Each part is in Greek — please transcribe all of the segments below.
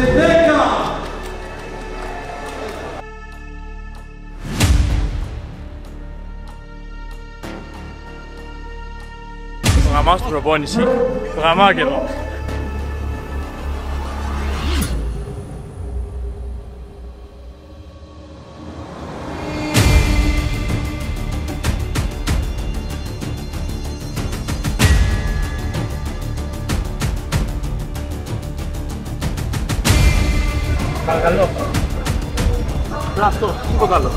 10. Το γαμάω στην προπόνηση. Το γαμάω και εδώ. Παρακαλώ. Αυτό, τίποτα άλλο.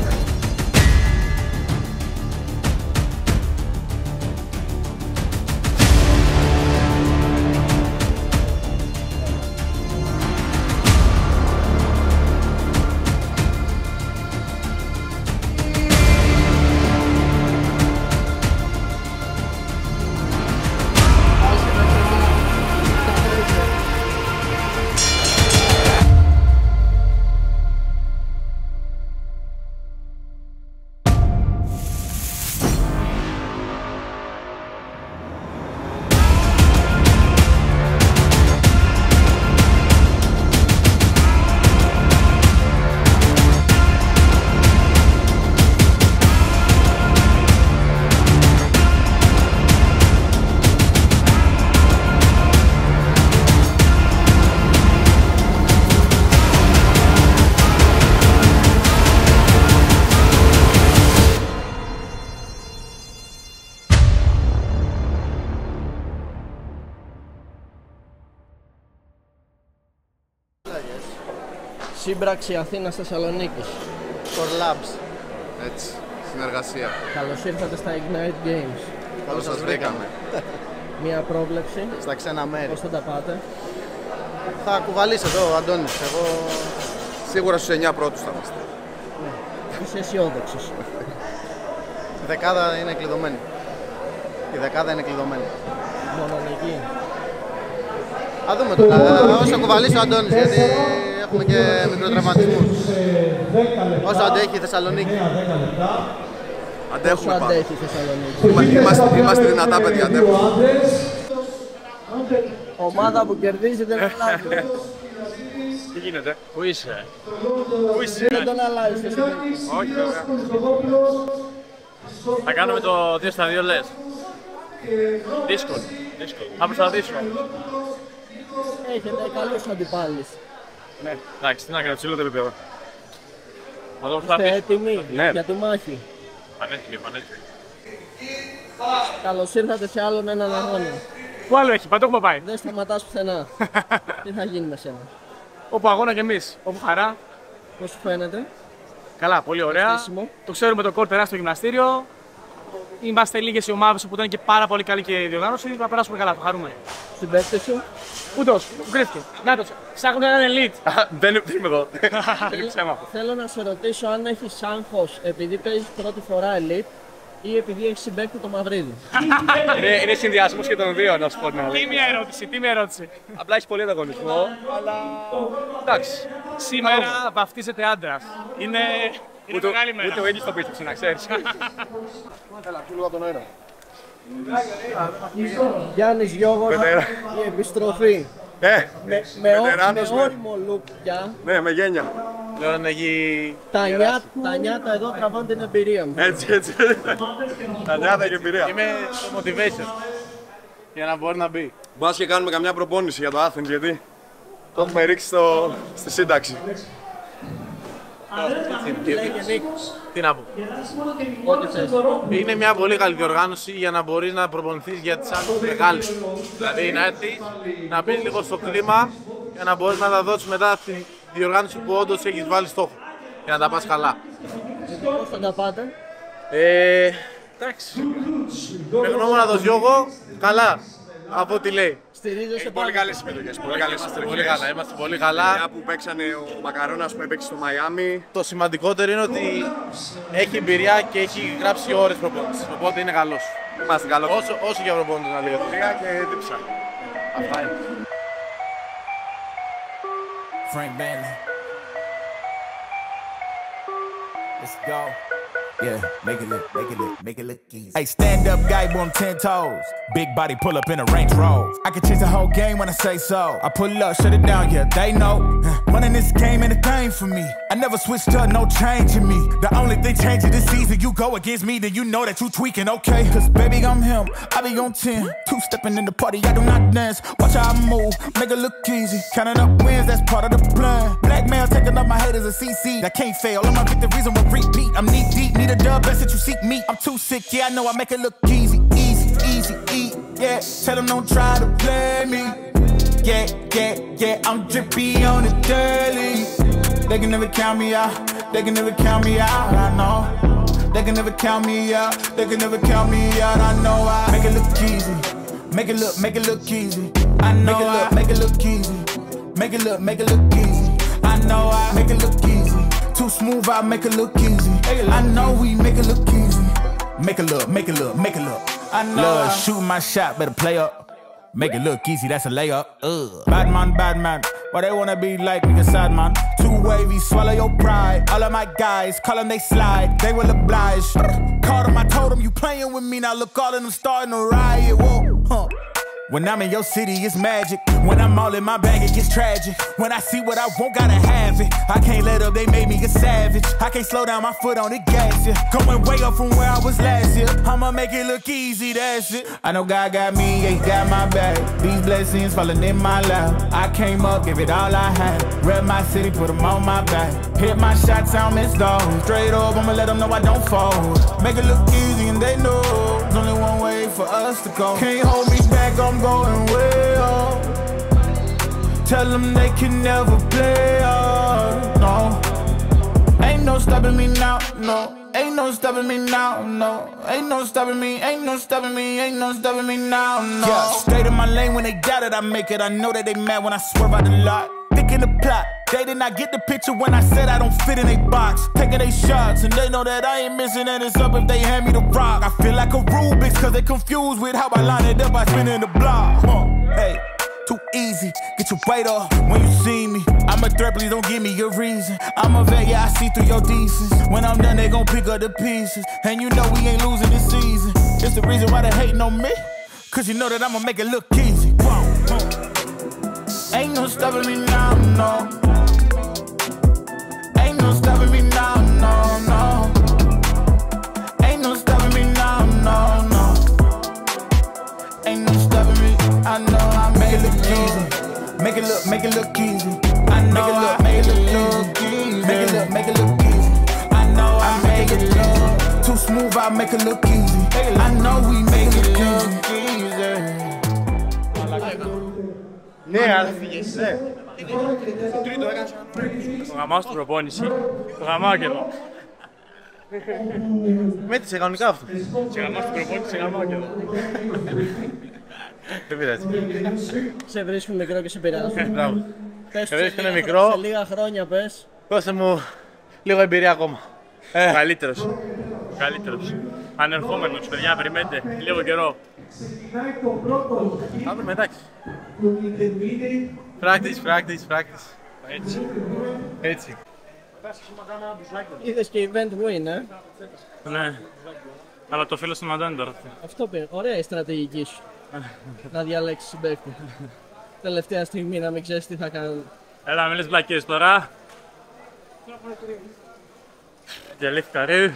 Σύμπραξη Αθήνας Θεσσαλονίκης. Labs. Έτσι, συνεργασία. Καλώς ήρθατε στα Ignite Games. Καλώς σας βρήκαμε. Μία πρόβλεψη. Στα ξένα μέρη. Πώς θα τα πάτε; Θα κουβαλήσει εδώ ο Αντώνης. Εγώ σίγουρα στους 9 πρώτους θα είμαστε. Είσαι αισιόδοξος. Η δεκάδα είναι κλειδωμένη. Η δεκάδα είναι κλειδωμένη. Μόνο εκεί. Θα δούμε τώρα. Όσο κουβαλήσει ο Αντώνης, γιατί έχουμε και μικροτραυματισμούς. Όσο αντέχει η Θεσσαλονίκη. Πόσο Αντέχουμε πάνω. αντέχει η Θεσσαλονίκη. Είμα- Είμαστε, είμαστε δυνατά παιδιά, αντέχουμε. Ομάδα που κερδίζει δεν αλλάζει. Τι γίνεται, πού είσαι, πού είσαι, Δεν τον αλλάζεις στο σπίτι. όχι βέβαια. Θα κάνουμε το 2 στα 2 λες. Δύσκολο, δύσκολο. Θα προσπαθήσω. Έχετε καλού αντιπάλου. Ναι, εντάξει, τι να κάνω, ψηλό το επίπεδο. Θα το Είστε προσπαθήσω. έτοιμοι Ναι. για τη μάχη; Πανέτοιμη, πανέτοιμη. Καλώς ήρθατε σε άλλον έναν αγώνα. Πού άλλο έχει, παντού έχουμε πάει. Δεν σταματάς πουθενά. Τι θα γίνει με σένα; Όπου αγώνα κι εμείς, όπου χαρά. Πώς σου φαίνεται; Καλά, πολύ ωραία. Στήσιμο. Το ξέρουμε το κορ τεράστιο γυμναστήριο. Είμαστε λίγες οι ομάδες που ήταν και πάρα πολύ καλή και η διοργάνωση. Θα περάσουμε καλά, θα χαρούμε. Στην παίκτη σου. Ούτως, που κρύφτηκε. Να το, ψάχνουν έναν elite. δεν δεν είμαι εδώ. Δεν είναι ψέμα αυτό. Θέλω να σε ρωτήσω αν έχεις άγχος επειδή παίζεις πρώτη φορά elite ή επειδή έχεις συμπέκτη το Μαυρίδι. είναι είναι συνδυασμός και των δύο, να σου πω την αλήθεια. Τι μια ερώτηση, τι μια ερώτηση. Απλά έχεις πολύ ανταγωνισμό, αλλά. Εντάξει. Σήμερα βαφτίζεται άντρα. Είναι. Είναι Ούτε, μεγάλη μέρα. ούτε ο ίδιος το πίστεψε, να ξέρεις. Γιάννη Γιώγορα, Βετέρα. η επιστροφή. Ε, Με, με, ό- με βετεράνος με- όριμο look πια. ναι, με γένια. Λέω να έχει. Τα, νιά, τα νιάτα εδώ τραβάνε την εμπειρία μου. Έτσι, έτσι. Τα νιάτα και εμπειρία. Είμαι στο motivation. Για να μπορεί να μπει. Μπας και κάνουμε καμιά προπόνηση για το Athens, γιατί το έχουμε ρίξει στο, στη σύνταξη. Λέγε Νίκος, Τι να πω. ό,τι θες. Είναι μια πολύ καλή διοργάνωση για να μπορείς να προπονηθείς για τις άλλες μεγάλες. Δηλαδή να έρθεις, να μπει λίγο στο κλίμα για να μπορείς να τα δώσεις μετά τη διοργάνωση που όντως έχεις βάλει στόχο. Για να τα πας καλά. Πώς θα τα πάτε; Ε, εντάξει. Με γνώμονα το Γιώργο, καλά. Από ό,τι λέει. Στηρίζεσαι Πολύ πάνω. καλές συμμετοχές, πολύ καλές Πολύ συμμετοχές. καλά, είμαστε πολύ Μια καλά. που παίξανε ο Μακαρόνας που έπαιξε στο Μαϊάμι. Το σημαντικότερο είναι ότι έχει εμπειρία και έχει γράψει ώρες προπόνηση. Οπότε είναι καλός. Είμαστε καλό. Όσο, όσο και προπόνηση να λέγεται. Πήγα και τύψα. Αυτά είναι. Frank Bannon. Let's go. Yeah, make it look, make it look, make it look easy. Hey, stand up guy, boom, ten toes. Big body pull up in a Range Rover. I can change the whole game when I say so. I pull up, shut it down, yeah, they know. Running this game ain't a thing for me. I never switched up, no change in me. The only thing changing this season, you go against me, then you know that you tweaking, okay? Cause baby, I'm him, I be on 10. Two stepping in the party, I do not dance. Watch how I move, make it look easy. Counting up wins, that's part of the plan. Blackmail taking up my haters a CC. That can't fail, i'm all my victories will repeat. I'm knee deep, need a dub, best that you seek me. I'm too sick, yeah, I know I make it look easy, easy, easy, eat, yeah. Tell them don't try to play me. Yeah, yeah, yeah, I'm drippy on the daily. They can never count me out, they can never count me out, I know. They can never count me out, they can never count me out, I know I make it look easy. Make it look, make it look easy. I know make it look, make it look easy. Make it look, make it look easy. I know I make it look easy. Too smooth, I make it look easy. I know we make it look easy. Make it look, make it look, make it look. I know. Love, I... shooting my shot, better play up. Make it look easy, that's a layup. Ugh. Bad man, bad man. Why they wanna be like me, a sad man? Too wavy, swallow your pride. All of my guys, call them they slide. They will oblige. Called them, I told them you playing with me. Now look, all of them starting to riot. Whoa, huh. When I'm in your city, it's magic. When I'm all in my bag, it gets tragic. When I see what I want, gotta have it. I can't let up, they made me a savage. I can't slow down my foot on the gas, yeah. Going way up from where I was last year. I'ma make it look easy, that's it. I know God got me, yeah, he got my back. These blessings falling in my lap. I came up, give it all I had. Rep my city, put them on my back. Hit my shots, I don't miss those. Straight up, I'ma let them know I don't fold. Make it look easy and they know. There's only one way for us to go. Can't hold me back, I'm going way up. Tell them they can never play us, no. Ain't no stopping me now, no. Ain't no stopping me now, no. Ain't no stopping me, ain't no stopping me, ain't no stopping me now, no. Yeah, stayed in my lane when they got it, I make it. I know that they mad when I swerve out the lot. Thick in the plot. They did not get the picture when I said I don't fit in a box. Taking they shots, and they know that I ain't missing, and it's up if they hand me the rock. I feel like a Rubik's, cause they confused with how I line it up by spinning the block. Huh. Hey. Easy, get your weight off when you see me. I'm a threat, please don't give me your reason. I'm a vet, yeah, I see through your decence. When I'm done, they gon' pick up the pieces. And you know we ain't losing this season. It's the reason why they hating on me. Cause you know that I'ma make it look easy. Ain't no stopping me now, no. Make it look, make it look easy. I know I make it look easy. Make it look, make it look easy. I know I make it look too smooth. I make it look easy. I know we make it look easy. Ναι, αλλά φύγες, ναι. Τρίτο έκανα. Το γαμάω στην προπόνηση. Το γαμάω και εδώ. Μέτρησε κανονικά αυτό. Σε γαμάω στην προπόνηση, σε γαμάω και εδώ. Δεν πειράζει. Σε βρίσκουν μικρό και σε πειράζει. Μπράβο. Πες Σε του βρίσκουνε λίγα- μικρό. Σε λίγα χρόνια πες. Δώσε μου λίγο εμπειρία ακόμα. Ε, Καλύτερος. Καλύτερος. Ανερχόμενος, παιδιά, περιμένετε. Λίγο καιρό. θα βρούμε εντάξει. Practice, practice, practice. Έτσι. Έτσι. Είδες και event win, ε. Ναι. Αλλά το φίλο στον Αντώνη τώρα. Αυτό πήρε. Ωραία η στρατηγική σου. Να διαλέξεις συμπαίκτη. Τελευταία στιγμή να μην ξέρεις τι θα κάνουν. Έλα, μην λες βλακίες τώρα. Διαλύθηκα ρε.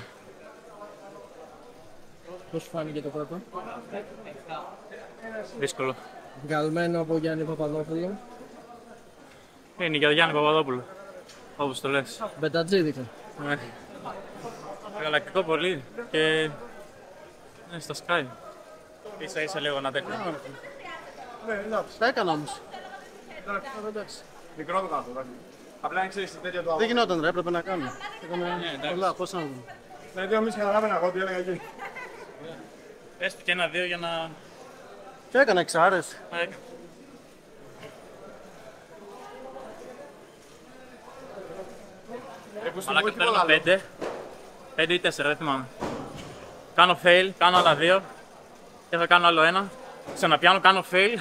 Πώς σου φάνηκε το πρώτο; Δύσκολο. Βγαλμένο από Γιάννη Παπαδόπουλο. Είναι για Γιάννη Παπαδόπουλο. Όπως το λες. Μπετατζίδικα. Ναι. Γαλακτικό πολύ και ναι, στα σκάει. Ίσα ίσα λίγο να τέκνω. Τα έκανα όμως. Μικρό το κάτω, εντάξει. Απλά αν ξέρεις τέτοια του Δεν γινόταν ρε, έπρεπε να κάνω. Έκανα εντάξει. πολλά, πώς να δούμε. Δηλαδή, εμείς καταλάβαινα εγώ τι έλεγα εκεί. Πες του και ένα-δύο για να... Και έκανα εξάρες. Ε, Μαλάκα θέλω ένα πέντε. Πέντε ή τέσσερα, δεν θυμάμαι. Κάνω fail, κάνω άλλα δύο. Και θα κάνω άλλο ένα. Ξαναπιάνω, κάνω fail.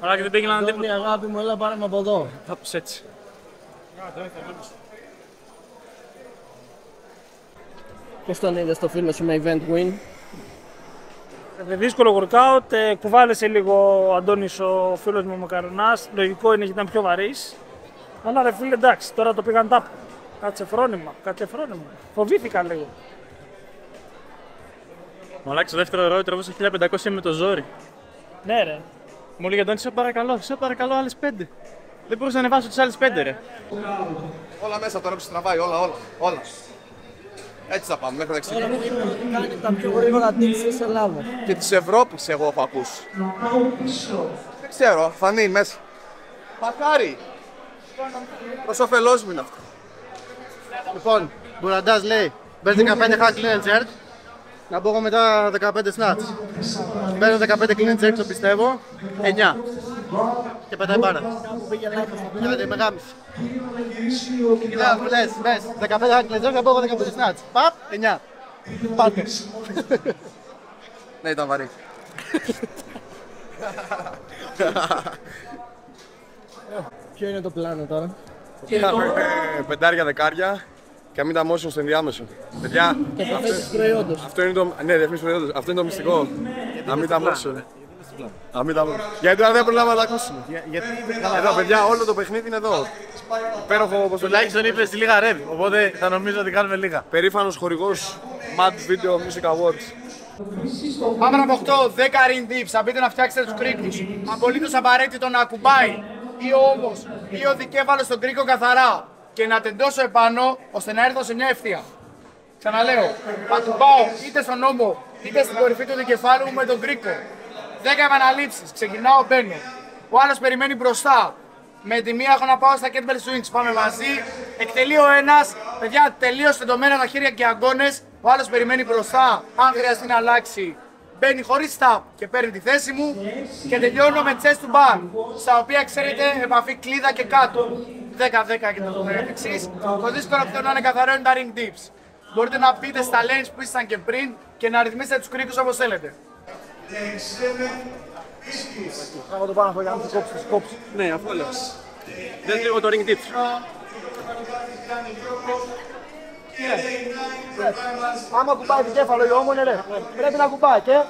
Μαλάκα δεν πήγαιναν Ντόμι τίποτα. αγάπη μου, έλα πάρε με από εδώ. Θα πεις έτσι. Πώς τον είδες το φίλο σου με event win; Ε, δύσκολο workout, ε, κουβάλεσε λίγο ο Αντώνης ο φίλος μου ο Μακαρονάς, λογικό είναι γιατί ήταν πιο βαρύς. Αλλά ρε φίλε εντάξει, τώρα το πήγαν τάπο. Κάτσε φρόνημα, κάτσε φρόνημα. Φοβήθηκα λίγο. Μαλάκι, στο δεύτερο ρόλο τραβούσα 1500 με το ζόρι. Ναι ρε. Μου λέει Αντώνη, σε παρακαλώ, σε παρακαλώ, άλλες πέντε. Δεν μπορούσα να ανεβάσω τις άλλες πέντε, ρε. Όλα μέσα τώρα που σε τραβάει, όλα, όλα. όλα. Έτσι θα πάμε, μέχρι να Όλα ξεκινήσουμε. μου είπαν ότι κάνει τα πιο γρήγορα tips της Ελλάδας. Και της Ευρώπης εγώ έχω ακούσει. Δεν ξέρω, φανεί μέσα. Μακάρι. Προς όφελός μου είναι αυτό. Λοιπόν, Μπουραντάς λέει, μπες 15 hack clean and jerk, να μπω εγώ μετά 15 snatch. Μπαίνω 15 clean and jerk, το πιστεύω, 9. Και πετάει μπάρα. Και με γάμισε. Κοίτα, μου λες, μπες 15 hack clean and jerk, να μπω εγώ 15 snatch. Παπ, 9. Πάτε. Ναι, ήταν βαρύ. Ποιο είναι το πλάνο τώρα; Ε, Πεντάρια, δεκάρια και αμήν τα motion στο ενδιάμεσο. Παιδιά, Και το θέτεις προϊόντος. αυτό είναι το. Ναι, διαφήμιση προϊόντος. Αυτό είναι το μυστικό. Αμήν τα motion. Αμήν τα motion. Γιατί τώρα δεν προλάβαμε να τα ακούσουμε. Εδώ, παιδιά, όλο το παιχνίδι είναι εδώ. Υπέροχο, όπως το λέει. Τουλάχιστον είπε λίγα ρεύει, οπότε θα νομίζω ότι κάνουμε λίγα. Περήφανος χορηγός Mad Video Music Awards. Πάμε να 8, 10 ring dips. Θα μπείτε να φτιάξετε τους κρίκου. Απολύτως απαραίτητο να ακουμπάει ή ο ώμο ή ο δικέφαλο στον κρίκο καθαρά και να τεντώσω επάνω ώστε να έρθω σε μια ευθεία. Ξαναλέω, ακουμπάω είτε στον ώμο είτε στην κορυφή του δικεφάλου μου με τον κρίκο. 10 επαναλήψεις. Ξεκινάω, μπαίνω. Ο άλλος περιμένει μπροστά. Με τη μία έχω να πάω στα kettlebell swings. Πάμε μαζί. Εκτελεί ο ένας. Παιδιά, τελείω τεντωμένα τα χέρια και αγκώνε. Ο άλλος περιμένει μπροστά. Αν χρειαστεί να αλλάξει, μπαίνει χωρίς stop και παίρνει τη θέση μου. Και τελειώνω με chest to bar. Στα οποία ξέρετε επαφή κλίδα και κάτω. 10-10 και το εξής. Το δύσκολο που θέλω να είναι καθαρό είναι τα ring dips. Μπορείτε να μπείτε στα lanes που ήσασταν και πριν και να ρυθμίσετε τους κρίκους όπως θέλετε. Θα το πάνω αυτό για να μην κόψεις, κόψεις. Ναι, αφού λέω. Δεν λίγο το ring tips. Άμα κουμπάει το κέφαλο ή ώμο, ναι, ναι. Πρέπει να κουμπάει και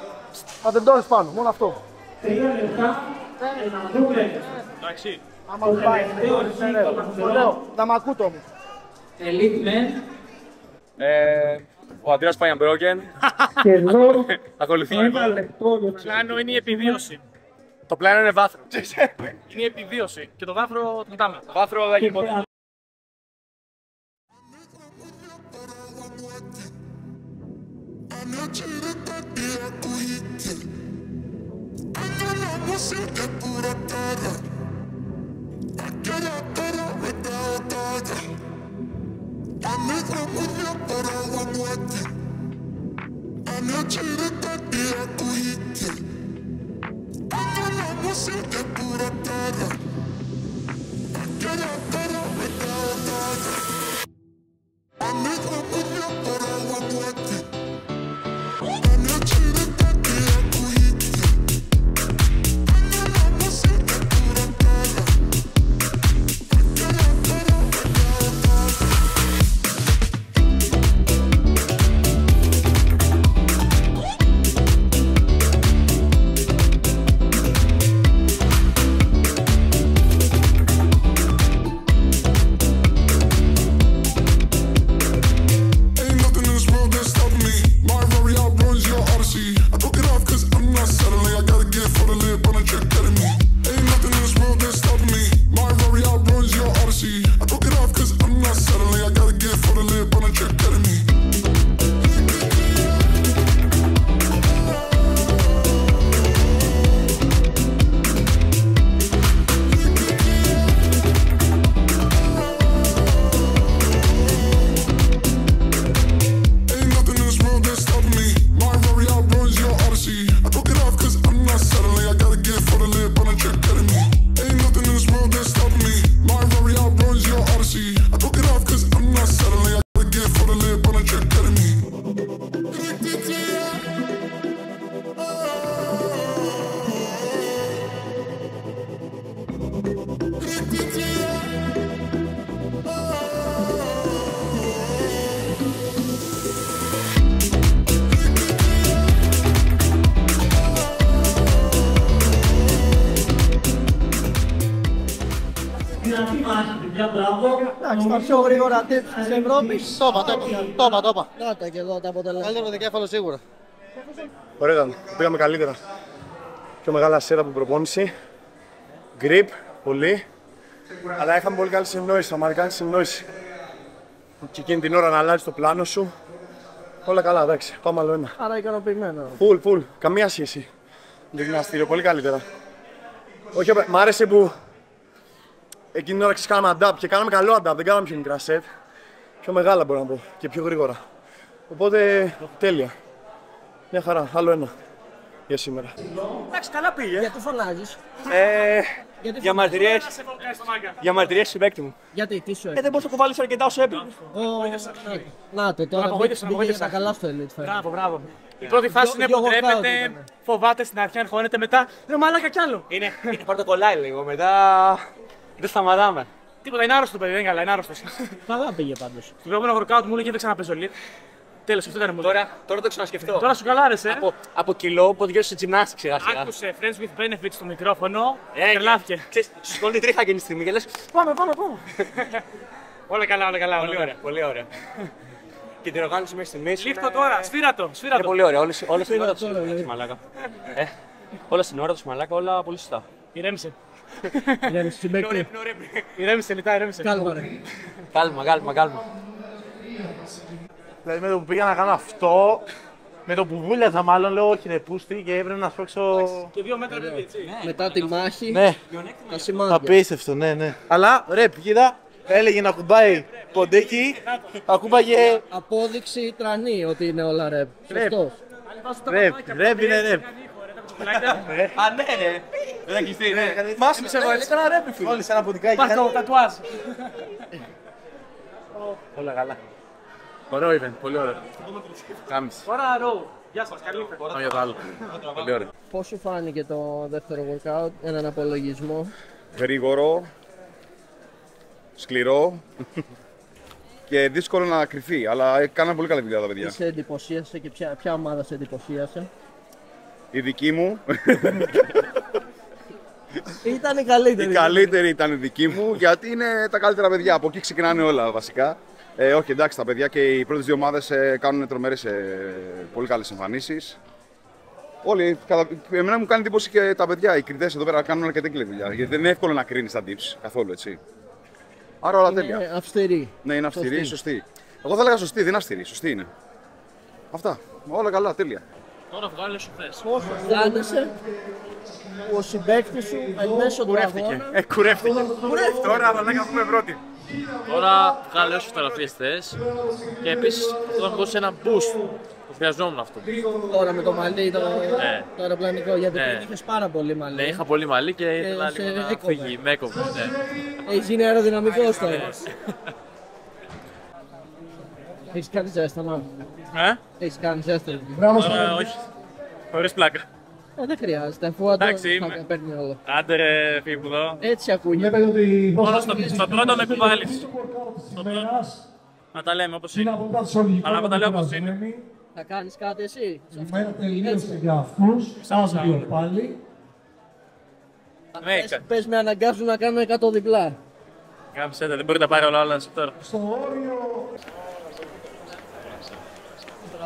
θα τεντώσεις πάνω, μόνο αυτό. Εντάξει. Άμα κουμπάει, ναι, ναι, το λέω, να μ' ακούτε όμως. Ε, ο Αντρέας πάει unbroken. Και εδώ Ακολουθεί. ένα λεπτό το πλάνο είναι η επιβίωση. Το πλάνο είναι βάθρο. Είναι η επιβίωση. Και το βάθρο το κοιτάμε. Βάθρο δεν noche de tardía cogiste. Tengo la música pura cara. Aquella cara me da otra. La negra murió por agua muerte. La noche de tardía cogiste. Tengo la música pura cara. Aquella cara me da otra. La negra murió por agua muerte. Εντάξει, τα πιο γρήγορα tips της Ευρώπης. Το είπα, το είπα. Το είπα, το είπα. Να τα και εδώ τα αποτελέσματα. Καλύτερο δικέφαλο σίγουρα. Ωραία ήταν. Πήγαμε καλύτερα. Πιο μεγάλα σέτα από προπόνηση. Grip, πολύ. Αλλά είχαμε πολύ καλή συνεννόηση. Αμερικάνικη συνεννόηση. Και εκείνη την ώρα να αλλάζει το πλάνο σου. Όλα καλά, εντάξει. Πάμε άλλο ένα. Άρα ικανοποιημένο. Φουλ, φουλ. Καμία σχέση. Με το γυμναστήριο, πολύ καλύτερα. Όχι, απ' μ' άρεσε που εκείνη την ώρα ξέρεις, κάναμε adapt και κάναμε καλό adapt, δεν κάναμε πιο μικρά set. Πιο μεγάλα μπορώ να πω και πιο γρήγορα. Οπότε τέλεια. Μια χαρά, άλλο ένα για σήμερα. Εντάξει, καλά πήγε. Γιατί φωνάζεις; Ε, Γιατί για μαρτυρίες, για μαρτυρίες συμπέκτη μου. Γιατί, τι σου Ε, δεν μπορούσα να κουβάλεις αρκετά όσο έπρεπε. Να το, τώρα απογοήτευσα, μπήκε απογοήτευσα. τα καλά στο Elite φέτος. Μπράβο, μπράβο. Η πρώτη φάση είναι Δυο που workout τρέπεται, ήτανε. φοβάται στην αρχή, αγχώνεται μετά. Ρε μαλάκα κι άλλο. Είναι, είναι πρωτοκολλάει λίγο, μετά δεν σταματάμε. Τίποτα, είναι άρρωστο το παιδί, δεν είναι καλά, είναι άρρωστος. Καλά πήγε πάντως. Στο προηγούμενο workout μου έλεγε δεν ξαναπέζω lead. Τέλος, αυτό ήταν μου. Τώρα, τώρα το ξανασκεφτώ. Τώρα σου καλά άρεσε. Από, από κιλό που οδηγήσω σε gymnastics σιγά σιγά. Άκουσε Friends with Benefits στο μικρόφωνο. Ε, Τρελάθηκε. Ξέρεις, σου σηκώνει τρίχα εκείνη τη στιγμή και λες πάμε, πάμε, πάμε. Όλα καλά, όλα καλά. Πολύ ωραία, πολύ ωραία. και την οργάνωση μέχρι στιγμής Λίφτο είναι- τώρα, σφύρα το, σφύρα Είναι το. πολύ ωραία, όλες, όλες στην ώρα τους τώρα, δηλαδή. μαλάκα. Ε, όλα στην ώρα τους μαλάκα, όλα πολύ σωστά. Ηρέμησε. Για συμπέκτη. Ηρέμησε, λιτά, ηρέμησε. Κάλμα ρε. Κάλμα, κάλμα, κάλμα. Δηλαδή με το που πήγα να κάνω αυτό, με το που βούλιαζα μάλλον, λέω όχι ρε πούστη και έπρεπε να σπρώξω... Και δύο μέτρα παιδί, έτσι. Μετά τη μάχη, Ναι, τα σημάδια. απίστευτο, ναι, ναι. Αλλά ρε, κοίτα, έλεγε να κουμπάει ποντέκι, ακούμπαγε Απόδειξη τρανή ότι είναι όλα ρεπ. Σωστός. ρεπ, ρεπ είναι ρεπ. Α, ναι, ναι. Δεν έχει δει, ναι. Μάσιμισε εγώ, έτσι ένα ρεπ, φίλε. Όλοι σε ένα ποντικάκι. Πάρ' το τατουάζ. Όλα καλά. Ωραίο event, πολύ ωραίο. Κάμιση. Ώρα ρο. Γεια σας, καλή νύχτα. Πάμε για το άλλο. Πολύ ωραίο. Πώς σου φάνηκε το δεύτερο workout, έναν απολογισμό; γρήγορο, σκληρό και δύσκολο να κρυφεί. Αλλά κάνανε πολύ καλή δουλειά τα παιδιά. Τι σε εντυπωσίασε και ποια, ποια ομάδα σε εντυπωσίασε; Η δική μου, Ήταν η καλύτερη. η καλύτερη ήταν η δική μου γιατί είναι τα καλύτερα παιδιά. Από εκεί ξεκινάνε όλα βασικά. Ε, όχι, εντάξει, τα παιδιά και οι πρώτες δύο ομάδες κάνουν τρομερές πολύ καλές εμφανίσεις. Όλοι, κατα... εμένα μου κάνει εντύπωση και τα παιδιά, οι κριτές εδώ πέρα κάνουν αρκετή καλή δουλειά. Γιατί δεν είναι εύκολο να κρίνεις τα tips καθόλου έτσι. Άρα όλα τέλεια. Είναι αυστηρή. Ναι, είναι αυστηρή, Σωστή. σωστή. Εγώ θα έλεγα σωστή, δεν είναι αυστηρή, σωστή είναι. Αυτά. Όλα καλά, τέλεια. Τώρα βγάλε σου θες. Πώς αισθάνεσαι που ο συμπαίκτης σου εν μέσω του αγώνα Ε, κουρεύτηκε. Τώρα θα λέγαμε πούμε πρώτη. Τώρα βγάλε όσο φωτογραφίες θες και επίσης θα μου δώσει ένα boost που χρειαζόμουν αυτό. τώρα με το μαλλί, το, Ναι. το αεροπλανικό, γιατί Ναι. πριν είχες πάρα πολύ μαλλί. Ναι, είχα πολύ μαλλί και ήθελα σε λίγο να έκοβε. φύγει. Με έκοβε. Ναι. Έχεις γίνει αεροδυναμικός τώρα. Έχεις κάνει ζέσταμα. Ε, Έχεις κάνει ζέσταμα. τώρα όχι. Χωρίς πλάκα. Ε, δεν χρειάζεται, αφού αντώ Εντάξει, είμαι. θα παίρνει όλο. Άντε ρε, φύγει που εδώ. Έτσι ακούγεται. Μόνο στο, στο πρώτο με κουβάλεις. Στο πρώτο. Να τα λέμε όπως είναι. Αλλά εγώ τα λέω όπως είναι. Θα κάνεις κάτι εσύ; σε αυτό. Μέρα τελείωσε για αυτούς, αύριο πάλι. Ναι, Πες, πες με αναγκάζουν να κάνω 100 διπλά. κάμψε τα, δεν μπορεί να πάρει όλα όλα τώρα.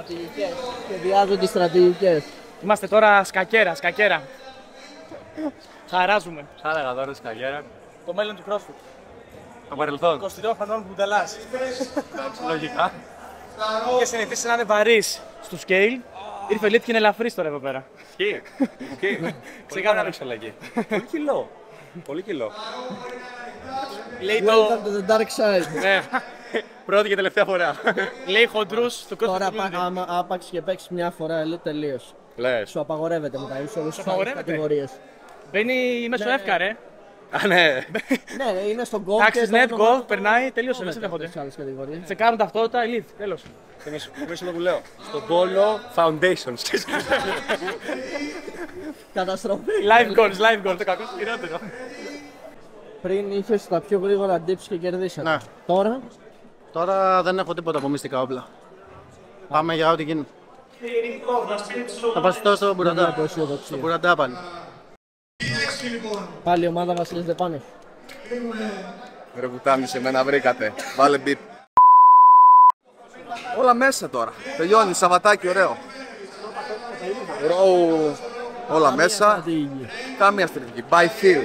Στρατηγικές. Σχεδιάζονται στρατηγικές. Είμαστε τώρα σκακέρα, σκακέρα. Χαράζουμε. Θα έλεγα τώρα στην καριέρα. Το μέλλον του CrossFit. Το παρελθόν. 23 χρονών που νταλάς. Λογικά. Και συνηθίσει να είναι βαρύς στο scale. Ήρθε λίτ και είναι ελαφρύς τώρα εδώ πέρα. Εκεί. Εκεί. Ξεκάθαρα. Πολύ αλλαγή. Πολύ κιλό. Πολύ κιλό. Λέει το... Welcome to the dark side. Ναι. Πρώτη και τελευταία φορά. Λέει χοντρούς στο Τώρα, CrossFit πα- Community. άμα άπαξ και παίξεις μια φορά, λέει τελείως. Λες. Σου απαγορεύεται μετά, είσαι όλες τις άλλες απαγορεύεται. κατηγορίες. Μπαίνει μέσω Ναι. εύκα ρε. Α, ναι. Ναι, ναι, είναι στον golf. Τάξεις και net, το golf, όνομα- περνάει, τελείωσε, δεν σε όλες δέχονται. τις άλλες κατηγορίες. Τσεκάρουν ταυτότητα, elite, τέλος. Θυμίσου το που λέω. Στον πόλο Foundations. Καταστροφή. Live goals, live goals, το κακό στο χειρότερο. Πριν είχες τα πιο γρήγορα dips και κερδίσατε. Ναι. Τώρα, Τώρα δεν έχω τίποτα από μυστικά όπλα. Πάμε για ό,τι γίνει. Θα πας τώρα στο δεν Μπουραντά. βλέπω αισιοδοξία. Στο Μπουραντά πάλι. Πάλι η ομάδα Βασίλης Δεπάνης. Ρε βουτάνι, σε μένα βρήκατε. Βάλε μπιπ. Όλα μέσα τώρα. Τελειώνει, Σαββατάκι, ωραίο. Ροου, όλα μέσα. Κάμια στρατηγική. By feel.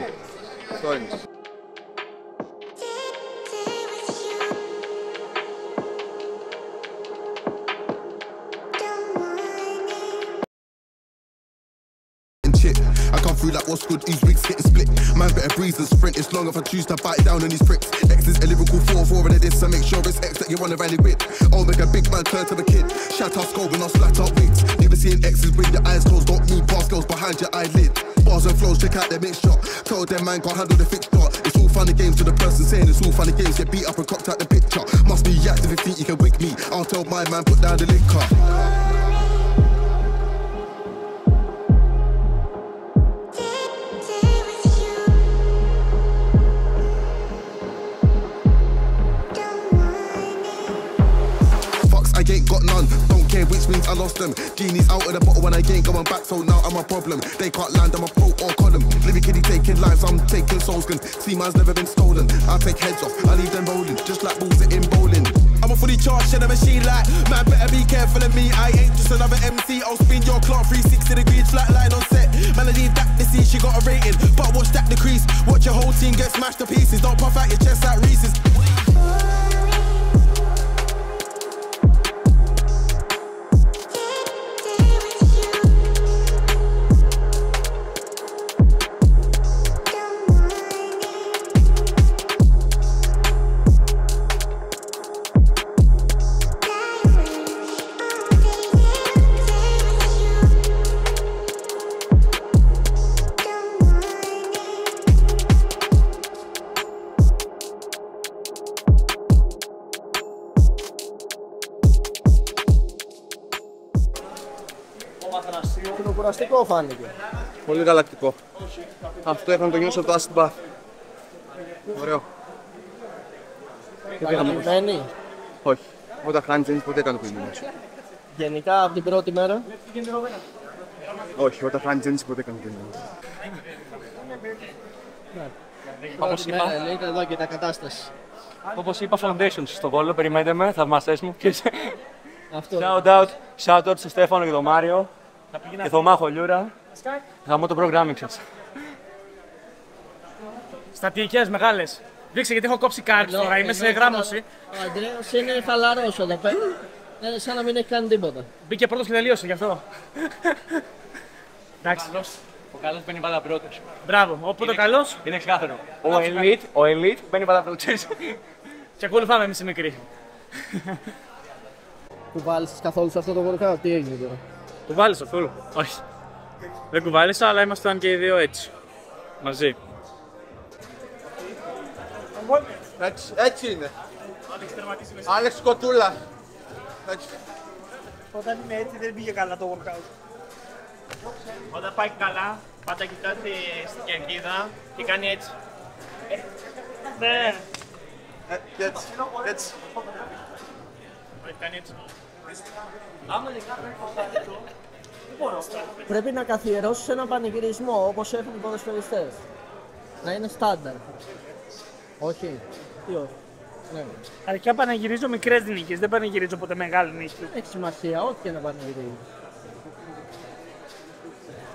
Αυτό είναι. Good, these wigs getting split. Man better breeze and sprint, it's long if I choose to bite down on these pricks. X is a lyrical 4-4 and this, so make sure it's X that you wanna rally with. Oh, make a big man turn to the kid. Shout out skull when I splat out wigs. Never seeing X's with your eyes closed, don't move past girls behind your eyelid. Bars and flows, check out their mixture. Tell them man can't handle the fixture. It's all fun and games to the person saying it's all fun and games. Get beat up and cocked out the picture. Must be active if you think you can wig me. I'll tell my man put down the liquor. Got none. Don't care which means I lost them. Genie's out of the bottle when I ain't going back, so now I'm a problem. They can't land, I'm a pro or column. Kitty taking lives, I'm taking souls. Can see man's never been stolen. I take heads off, I leave them rolling, just like balls in bowling. I'm a fully charged in a machine like man. Better be careful of me. I ain't just another MC. I'll spin your clock 360 degrees, flat line on set. Man, I need that to see she got a rating, but watch that decrease. Watch your whole team get smashed to pieces. Don't puff out your chest like Reese's. Κουραστικό φάνηκε. Πολύ γαλακτικό. Αυτό έχω να το νιώσω από το acid bath. Ωραίο. Παραλυμμένη. Όχι. Όταν χάνεις δεν είσαι ποτέ ικανοποιημένος. Γενικά από την πρώτη μέρα; Όχι, όταν χάνεις δεν είσαι ποτέ ικανοποιημένος. Όπως Πρώτη είπα. μέρα, λέει εδώ και τα κατάσταση. Όπως είπα, Foundations στο Βόλο, περιμένετε με, θαυμαστές μου. Και... Αυτό. Shout out, shout out στο Στέφανο και τον Μάριο. Και τον Μάχο Λιούρα. Γαμώ το programming σας. Στατικές μεγάλες. Δείξε γιατί έχω κόψει κάτι τώρα, είμαι σε γράμμωση. Ο Αντρέας είναι χαλαρός εδώ πέρα. Είναι σαν να μην έχει κάνει τίποτα. Μπήκε πρώτος και τελείωσε γι' αυτό. Εντάξει. Ο καλός μπαίνει πάντα πρώτος. Μπράβο. Οπότε ο καλός Είναι ξεκάθαρο. Ο elite, ο elite μπαίνει πάντα πρώτος. και ακολουθάμε εμείς οι μικροί. Κουβάλισες καθόλου σε αυτό το workout, τι έγινε τώρα; Κουβάλισα καθόλου. Όχι. Δεν κουβάλισα, αλλά ήμασταν και οι δύο έτσι. Μαζί. Έτσι, έτσι είναι. Άλεξ Κοτούλα. Έτσι. Όταν είναι έτσι δεν πήγε καλά το workout. Όταν πάει καλά, πάντα κοιτάτε στην κερκίδα και κάνει έτσι. Ναι. Ε, και έτσι, έτσι. Όχι, κάνει έτσι. Πρέπει να καθιερώσεις ένα πανηγυρισμό όπως έχουν οι ποδοσφαιριστές. Να είναι στάνταρ. Όχι. Τι όχι. Ναι. Αρχικά πανηγυρίζω μικρές νίκες, δεν πανηγυρίζω ποτέ μεγάλη νίκη. Έχει σημασία, ό,τι και να πανηγυρίζεις.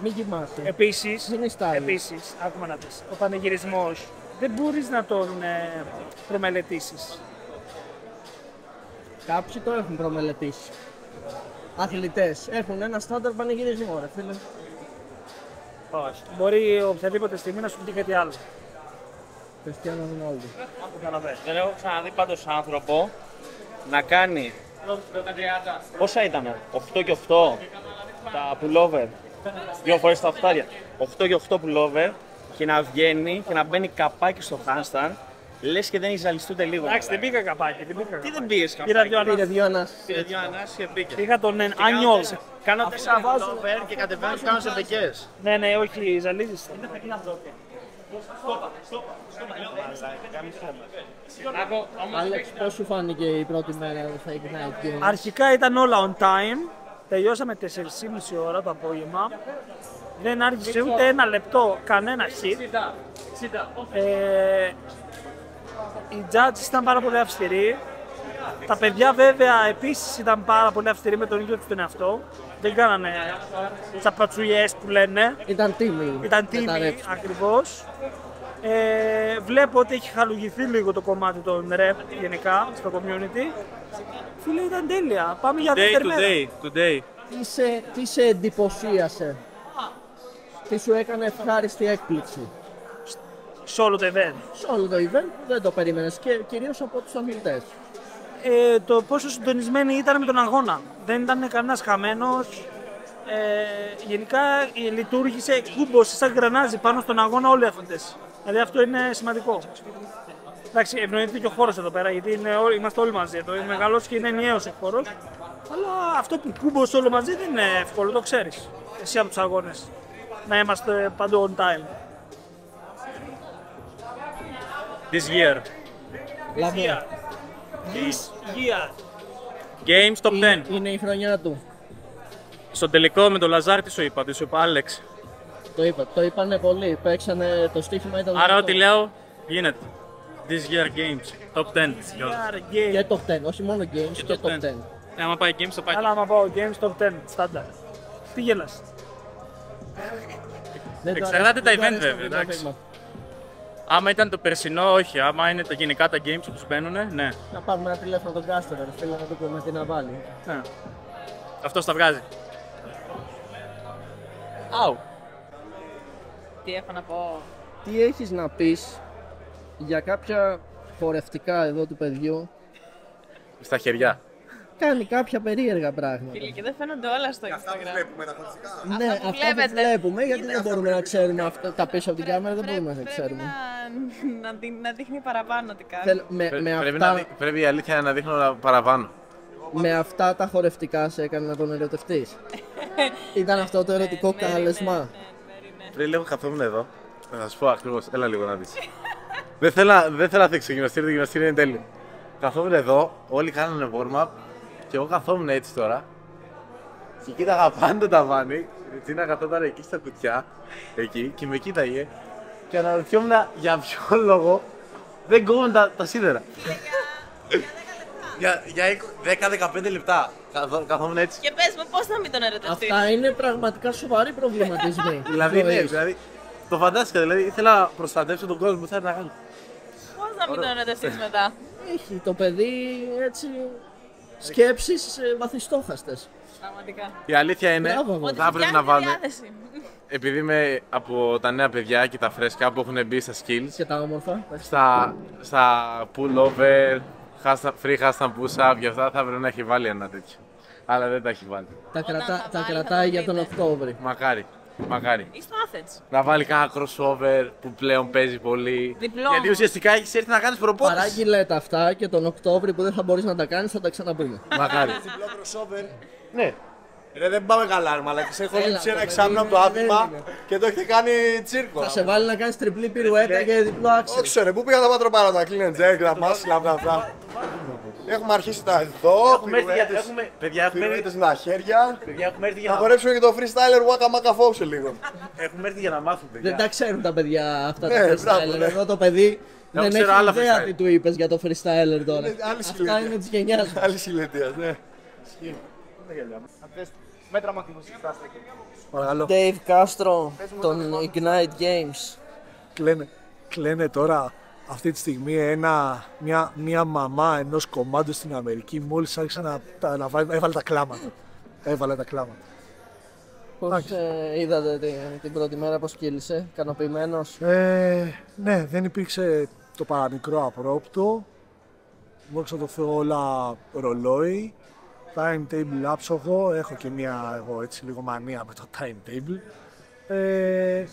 Μην κοιμάσαι. Επίσης, Μην ιστάρεις. επίσης, άκουμε να δεις, ο πανηγυρισμός δεν μπορείς να τον ε, προμελετήσεις. Κάποιοι το έχουν προμελετήσει. Αθλητές έχουν ένα στάνταρ πανηγυρισμό, ρε φίλε. Όχι. Μπορεί οποιαδήποτε στιγμή να σου πει κάτι άλλο. Κριστιανό Ρονάλντο. Δεν έχω ξαναδεί πάντως άνθρωπο να κάνει. Πόσα ήταν, 8 και 8 τα pullover. Δύο φορές τα οχτάρια. 8 και 8 pullover και να βγαίνει και να μπαίνει καπάκι στο handstand. Λες και δεν έχει ζαλιστεί ούτε λίγο. Εντάξει, δεν πήγα καπάκι. Δεν πήγα Τι δεν πήγε καπάκι. Πήρα δύο Πήρε ανάσεις. δύο ανάσεις. Πήρε δύο ανάσεις και μπήκες. Πήγα τον ε, Και κάνω Ανιόλ. τέσσερα- Κάνω τέσσερα pullover και κατεβαίνω και κάνω σε δεκές. Ναι, ναι, όχι, ζαλίζεις. Άλεξ, πώς σου φάνηκε η πρώτη μέρα στα Ignite Games; Αρχικά ήταν όλα on time. Τελειώσαμε 4,5 ώρα το απόγευμα. Δεν άρχισε ούτε ένα λεπτό κανένα hit. Ε, οι judges ήταν πάρα πολύ αυστηροί. Τα παιδιά βέβαια επίσης ήταν πάρα πολύ αυστηροί με τον ίδιο τους τον εαυτό. Δεν κάνανε τσαπατσουλιές που λένε. Ήταν τίμοι. Ήταν τίμοι Καταρρεύτηκαν. ακριβώς. Ε, βλέπω ότι έχει χαλουγηθεί λίγο το κομμάτι των rap γενικά στο community. Φίλε ήταν τέλεια. Πάμε για Today, δεύτερη μέρα. today, today. Τι σε, τι σε εντυπωσίασε; Τι σου έκανε ευχάριστη έκπληξη; Σε όλο το event. Σε όλο το event δεν το περίμενες και κυρίως από τους αθλητές. ε, το πόσο συντονισμένοι ήταν με τον αγώνα. Δεν ήταν κανένας χαμένος. Ε, γενικά ε, λειτουργήσε κούμπο σαν γρανάζι πάνω στον αγώνα όλοι οι αθλητές. Δηλαδή αυτό είναι σημαντικό. Εντάξει, ευνοείται και ο χώρος εδώ πέρα γιατί είναι, όλοι- είμαστε όλοι μαζί εδώ. Είναι μεγάλος και είναι ενιαίος ο χώρος. Αλλά αυτό που κούμπο όλο μαζί δεν είναι εύκολο, το ξέρεις. Εσύ από τους αγώνες. Να είμαστε παντού on time. This year. Λαβέ. This year. Games top 10. Είναι, είναι η χρονιά του. Στο τελικό με τον Λαζάρ τι σου είπα, τι σου είπα Άλεξ. Το είπα. Το είπανε πολλοί. Παίξανε το στοίχημα ήταν. Άρα δυνατό. ό,τι λέω γίνεται. This year games, top 10. Και top 10. Όχι μόνο games και, top 10. Ε, άμα πάει games θα πάει. Αλλά άμα πάω games top 10, στάνταρ. Τι γελάς. Δεν το Εξαρτάται αρέσει- τα δεν το event αρέσει το βέβαια, βήμα. εντάξει. Άμα ήταν το περσινό, όχι. Άμα είναι τα γενικά τα games όπως μπαίνουν, ναι. Να πάρουμε ένα τηλέφωνο τον Κάστρο, ρε φίλε, να του πούμε τι να βάλει. Ναι. Αυτός τα βγάζει. Αου. Τι έχω να πω. Τι έχεις να πεις για κάποια χορευτικά εδώ του παιδιού; Στα χεριά. Κάνει κάποια περίεργα πράγματα. Φίλοι, και δεν φαίνονται όλα στο Instagram. Ναι, Αυτά που αυτά που βλέπετε. βλέπουμε, γιατί δεν μπορούμε να ξέρουμε αυτά, τα πίσω από την κάμερα, δεν μπορούμε να ξέρουμε. Να, να, δει- να δείχνει παραπάνω τι κάνει. Θέλ- με, Πρέ- με, πρέπει, αυτά, να, δει- πρέπει η αλήθεια να δείχνω παραπάνω. με αυτά τα χορευτικά σε έκανε να τον ερωτευτείς. Ήταν αυτό το ερωτικό κάλεσμα. Πριν λίγο καθόμουν εδώ. Θα σας πω ακριβώς, έλα λίγο να δεις. δεν, θέλω, να- δεν θέλω να δείξω γυμναστήριο, το γυμναστήριο είναι τέλειο. Καθόμουν εδώ, όλοι κάνανε warm-up και εγώ καθόμουν έτσι τώρα. Και κοίταγα πάντα το ταβάνι. Η Τσίνα καθόταν εκεί στα κουτιά, εκεί και με κοίταγε. Και αναρωτιόμουν για ποιο λόγο δεν κόβουν τα, τα σίδερα. για για 10-15 λεπτά. Καθό- Καθόμουν έτσι. Και πες μου πώς θα μην τον ερωτευτείς; Αυτά είναι πραγματικά σοβαροί προβληματισμοί. Δηλαδή, ναι, Ζωής. δηλαδή. Το φαντάστηκα, δηλαδή ήθελα να προστατεύσω τον κόσμο που θα να κάνω; Πώς να μην τον ερωτευτείς μετά; Έχει το παιδί έτσι σκέψεις ε, βαθιστόχαστες. Πραγματικά. Η αλήθεια είναι, Μπράβο, αγόρι. θα έπρεπε να Φτιάχνει βάλουμε. διάθεση. Επειδή είμαι από τα νέα παιδιά και τα φρέσκα που έχουν μπει στα skills, Και τα όμορφα. στα, στα pull-over, hashtag- free hashtag push-up, για αυτά θα έπρεπε να έχει βάλει ένα τέτοιο. Αλλά δεν τα έχει βάλει. Τα, κρατά, τα κρατάει για τον Οκτώβρη. Μακάρι. Μακάρι. Ή στο Athens. Να βάλει κανένα crossover που πλέον παίζει πολύ. Διπλό Γιατί όμως. ουσιαστικά έχεις έρθει να κάνεις προπόνηση. Παράγγειλε αυτά και τον Οκτώβρη που δεν θα μπορείς να τα κάνεις θα τα ξαναπούμε. Μακάρι. Διπλό crossover. Ναι. Ρε, δεν πάμε καλά, ρε μαλάκα. Έχω Έλα, λείψει το ένα παιδί εξάμεινο από το είναι- άθλημα δεν είναι. και το έχετε κάνει τσίρκο. Θα σε βάλει να κάνεις τριπλή πυρουέτα και διπλό άξιο. Όχι, ρε, πού πήγα να πάω πάρα τα clean and jerk, τα μάσιλα, αυτά. αυτά. Έχουμε αρχίσει τα εδώ, Έχουμε έρθει για- πυρουέτες- έχουμε- παιδιά, έχουμε έρθει- πυρουέτες με τα χέρια. Παιδιά, έχουμε έρθει για Θα να- χορέψουμε και το freestyler Waka Maka Fox σε λίγο. Έχουμε έρθει για να μάθουμε, παιδιά. Δεν τα ξέρουν τα παιδιά αυτά Ναι, τα μπράβο, freestyler. ναι. Εδώ το παιδί Εγώ δεν ξέρω έχει άλλα ιδέα freestyle. τι του είπες για το freestyler τώρα. Είναι άλλη Αυτά ηλικία. είναι της γενιάς μας. Άλλη ηλικία, ναι. Μέτρα μαθηματική στάση. Παρακαλώ. Dave Castro των Ignite Games. Κλαίνε, κλαίνε τώρα αυτή τη στιγμή ένα, μια, μια μαμά ενός κομμάτου στην Αμερική μόλις άρχισε να, τα- να βάλει- έβαλε τα κλάματα. Έβαλε τα κλάματα. Πώς ε, είδατε την, την πρώτη μέρα πώς κύλησε, ικανοποιημένος; Ε, ναι, δεν υπήρξε το παραμικρό απρόπτο. Μπορούσα να το φέρω όλα ρολόι. Timetable άψογο. Έχω και μια εγώ έτσι λίγο μανία με το timetable. Ε,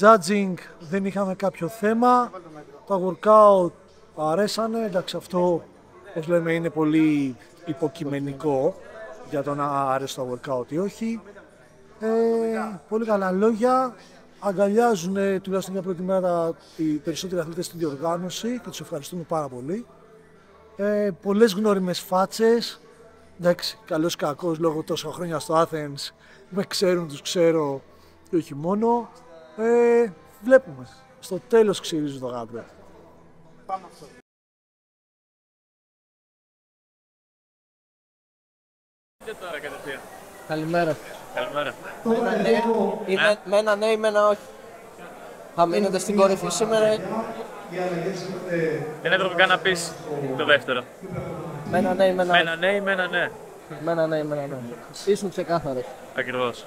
judging δεν είχαμε κάποιο θέμα. Τα workout αρέσανε. Εντάξει αυτό όπως λέμε είναι πολύ υποκειμενικό για το να αρέσει το workout ή όχι. Ε, πολύ καλά λόγια. Αγκαλιάζουν ε, τουλάχιστον για πρώτη μέρα οι περισσότεροι αθλητές στην διοργάνωση και τους ευχαριστούμε πάρα πολύ. Ε, πολλές γνώριμες φάτσες. Εντάξει, καλός κακός λόγω τόσα χρόνια στο Athens. Με ξέρουν, τους ξέρω και όχι μόνο. Ε, βλέπουμε. Στο τέλος ξυρίζουν το γάντρο. Πάμε αυτό. Και τώρα κατευθείαν. Καλημέρα. Καλημέρα. Με ένα ναι, ή με, με ένα ναι ή με ένα όχι. Θα μείνετε στην κορυφή σήμερα. Δεν έπρεπε καν να πεις το δεύτερο. Με ένα ναι ή με ένα Με όχι. ένα ναι ή με ένα ναι. Με ένα ναι ή με ένα ναι. Ήσουν ξεκάθαρος. Ακριβώς.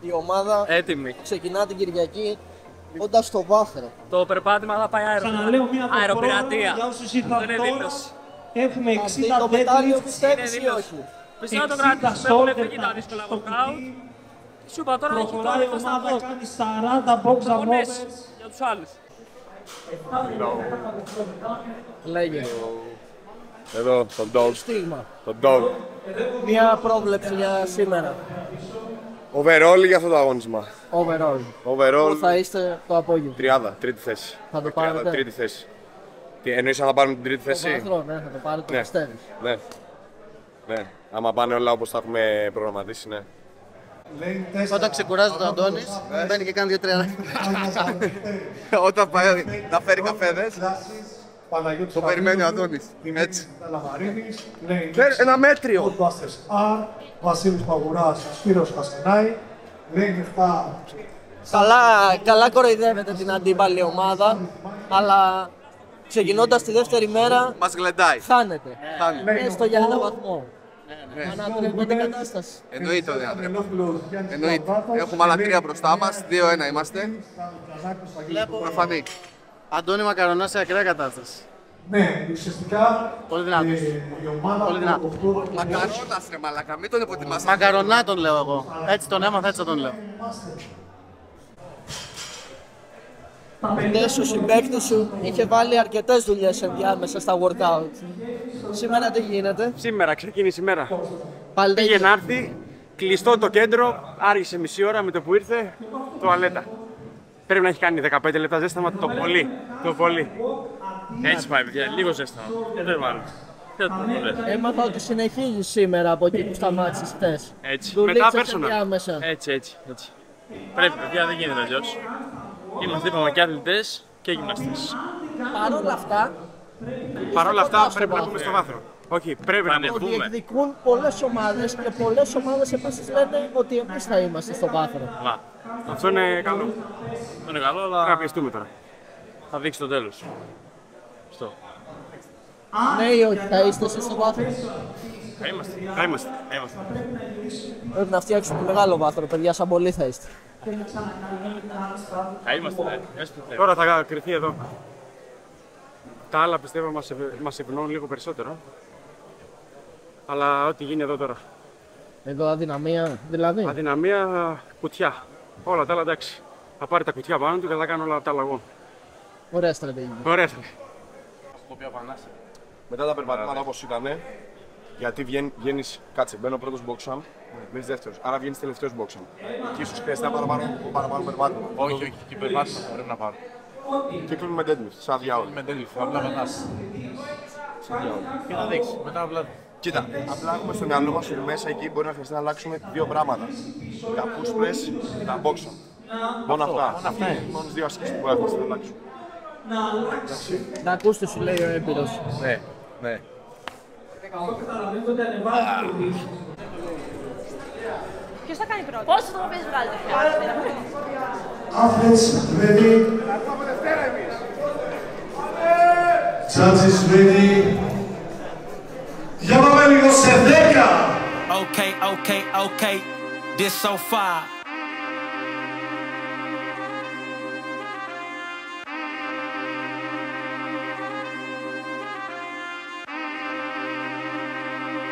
Η ομάδα Έτοιμη. ξεκινά την Κυριακή όντα στο βάθρο. Το περπάτημα θα πάει αερο... Ξαναλέω μία φορά αεροπειρατεία. για όσους ήρθαν Δεν είναι τώρα. δήλωση. Έχουμε 60 Αυτή το μετάλλιο deadlifts. πιστεύεις ή όχι; Πιστεύω το 60 κρατήσουμε, έχουν shoulder φύγει τα pads δύσκολα στο workout. Σου είπα τώρα έχει Προχωράει η τώρα στα ομάδα, δέκα. κάνει 40 box and Αγώνες overs. για τους άλλους. Λέγε. Εδώ, τον dog. Στίγμα. Τον dog. Μια πρόβλεψη για σήμερα. Overall για αυτό το αγώνισμα. Overall. Overall. Πού θα είστε το απόγευμα; Τριάδα, τρίτη θέση. Θα το Τριάδα, πάρετε. τρίτη θέση. Τι, εννοείς αν θα πάρουμε την τρίτη Το θέση; βάθρο, ναι, θα το πάρετε, το Ναι. πιστεύεις. Ναι. Ναι. Άμα πάνε όλα όπως τα έχουμε προγραμματίσει, ναι. Όταν ξεκουράζεται ο Αντώνης, μπαίνει και κάνει δύο-τρία. Όταν πάει να φέρει καφέδες, Παναγιώτης το περιμένει ο Αντώνης. Έτσι. Λαμαρίνης, Φέρ ένα μέτριο. Ghostbusters R, Βασίλης Παγουράς, Σπύρος Καστανάη, Lane 7, Καλά, καλά κοροϊδεύετε την αντίπαλη ομάδα, αλλά ξεκινώντας τη δεύτερη μέρα Μας γλεντάει. χάνετε. Χάνει. Έστω για ένα βαθμό. Ναι. Ανατρέπω την κατάσταση. Εννοείται ότι δεν Εννοείται. Έχουμε άλλα τρία μπροστά μας, δύο-ένα είμαστε. Βλέπω. Θα φανεί. Αντώνη Μακαρονά σε ακραία κατάσταση. Ναι, ουσιαστικά Πολύ δυνατός. ε, η ομάδα Πολύ του δυνατός. οκτώ- Μακαρόνας ρε μαλακα, μην τον υποτιμάς. Μακαρονά τον λέω εγώ. Έτσι τον έμαθα, έτσι θα τον λέω. Χθες ο συμπαίκτης σου είχε βάλει αρκετές δουλειές ενδιάμεσα στα workout. Σήμερα τι γίνεται; Σήμερα ξεκίνησε η μέρα. Πάλι Πήγε να έρθει, κλειστό το κέντρο, άργησε μισή ώρα με το που ήρθε, τουαλέτα. Πρέπει να έχει κάνει 15 λεπτά ζέσταμα το πολύ. Το πολύ. Έτσι πάει, παιδιά. Λίγο ζέσταμα. Ε, δεν βάλω. Δεν το λες. Έμαθα ότι συνεχίζεις σήμερα από εκεί που σταμάτησες χθες. Έτσι. Δουλίτσες Μετά πέρσονα. ενδιάμεσα. Έτσι, έτσι, έτσι. Πρέπει, παιδιά, δεν γίνεται αλλιώ. Είμαστε, είπαμε, και αθλητές και γυμναστές. Παρ' όλα αυτά, Παρ' όλα αυτά κοντά στο πρέπει να βάθρο. πούμε στο βάθρο. Όχι, πρέπει να Ναι, το πούμε. διεκδικούν πολλές ομάδες και πολλές ομάδες επίσης λένε ότι εμείς θα είμαστε στο βάθρο. Μα, Αυτό είναι καλό. δεν είναι καλό, Πρέπει να αλλά πιεστούμε τώρα. θα δείξει το τέλος. Στο. Ναι ή όχι, θα είστε εσείς στο βάθρο; Θα είμαστε; Θα είμαστε; Θα είμαστε; Πρέπει να φτιάξουμε μεγάλο βάθρο, παιδιά, σαν πολύ θα είστε. Θα είμαστε. ναι. Έστω θέλει. Τώρα θα κρυθεί εδώ. Τα άλλα πιστεύω μας, ευ- μας ευνώνουν λίγο περισσότερο. Αλλά ό,τι γίνει εδώ τώρα. Εδώ αδυναμία, δηλαδή. Αδυναμία, κουτιά. Όλα τα άλλα εντάξει. Θα πάρει τα κουτιά πάνω του και θα κάνω όλα τα άλλα εγώ. Ωραία στρατηγική. Ωραία θα είναι. Μετά τα περπατήματα όπως ήταν, γιατί βγαίνει, βγαίνεις, κάτσε, μπαίνω πρώτος boxam, μπαίνεις δεύτερος, άρα βγαίνεις τελευταίος boxam. Και ίσως χρειαστεί ένα παραπάνω, παραπάνω περπάτημα. Όχι, όχι, και περπάτημα θα πρέπει να πάρω. Και κλείνουμε με deadlift, σαν διάολο. Με τέλειο, απλά περνάς. Και θα δείξεις, μετά απλά. Κοίτα, απλά έχουμε στο μυαλό μας ότι μέσα εκεί μπορεί να χρειαστεί να αλλάξουμε δύο πράγματα. Τα push press και τα boxam. Μόνο αυτά. μόνο αυτά είναι. Μόνος δύο ασκήσεις που μπορεί να χρειαστεί να αλλάξουμε. Να ακούστε σου λέει ο έμπειρος. Ναι, ναι. Ποιος θα κάνει πρώτο; Πόσες τροπές βγάλετε; Athletes ready. Judges ready. Για πάμε λίγο σε 10. Okay, okay, okay. This so far.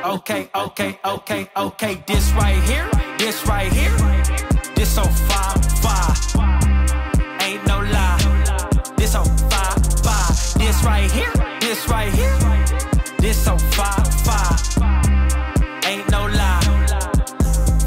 Okay, okay, okay, okay. This right here, this right here, this so far, far. Ain't no lie. This so far, far. This right here, this right here, this so far, far. Ain't no lie.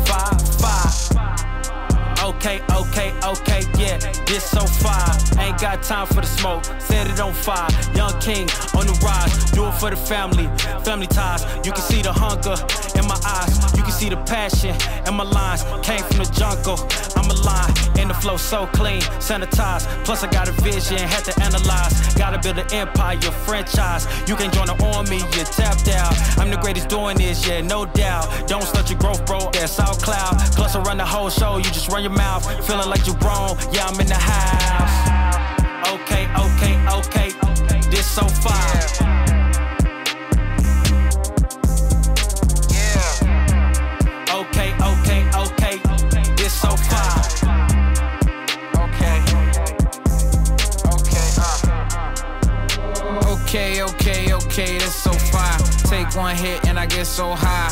Far, far. Okay, okay, okay, yeah. This so far. Ain't got time for the smoke. Set it on fire. Young king on the rise. Do it for the family, family ties. You can see the hunger in my eyes. You can see the passion in my lines. Came from the jungle. I'm aligned, and the flow so clean, sanitized. Plus I got a vision, had to analyze. Gotta build an empire, franchise. You can't join the army, you're tapped out. I'm the greatest doing this, yeah, no doubt. Don't start your growth, bro. That's all cloud. Plus I run the whole show, you just run your mouth. Feeling like you're wrong, yeah, I'm in the house. Okay, okay, okay, this so far. okay, okay, okay, that's so Take one hit and I get so high.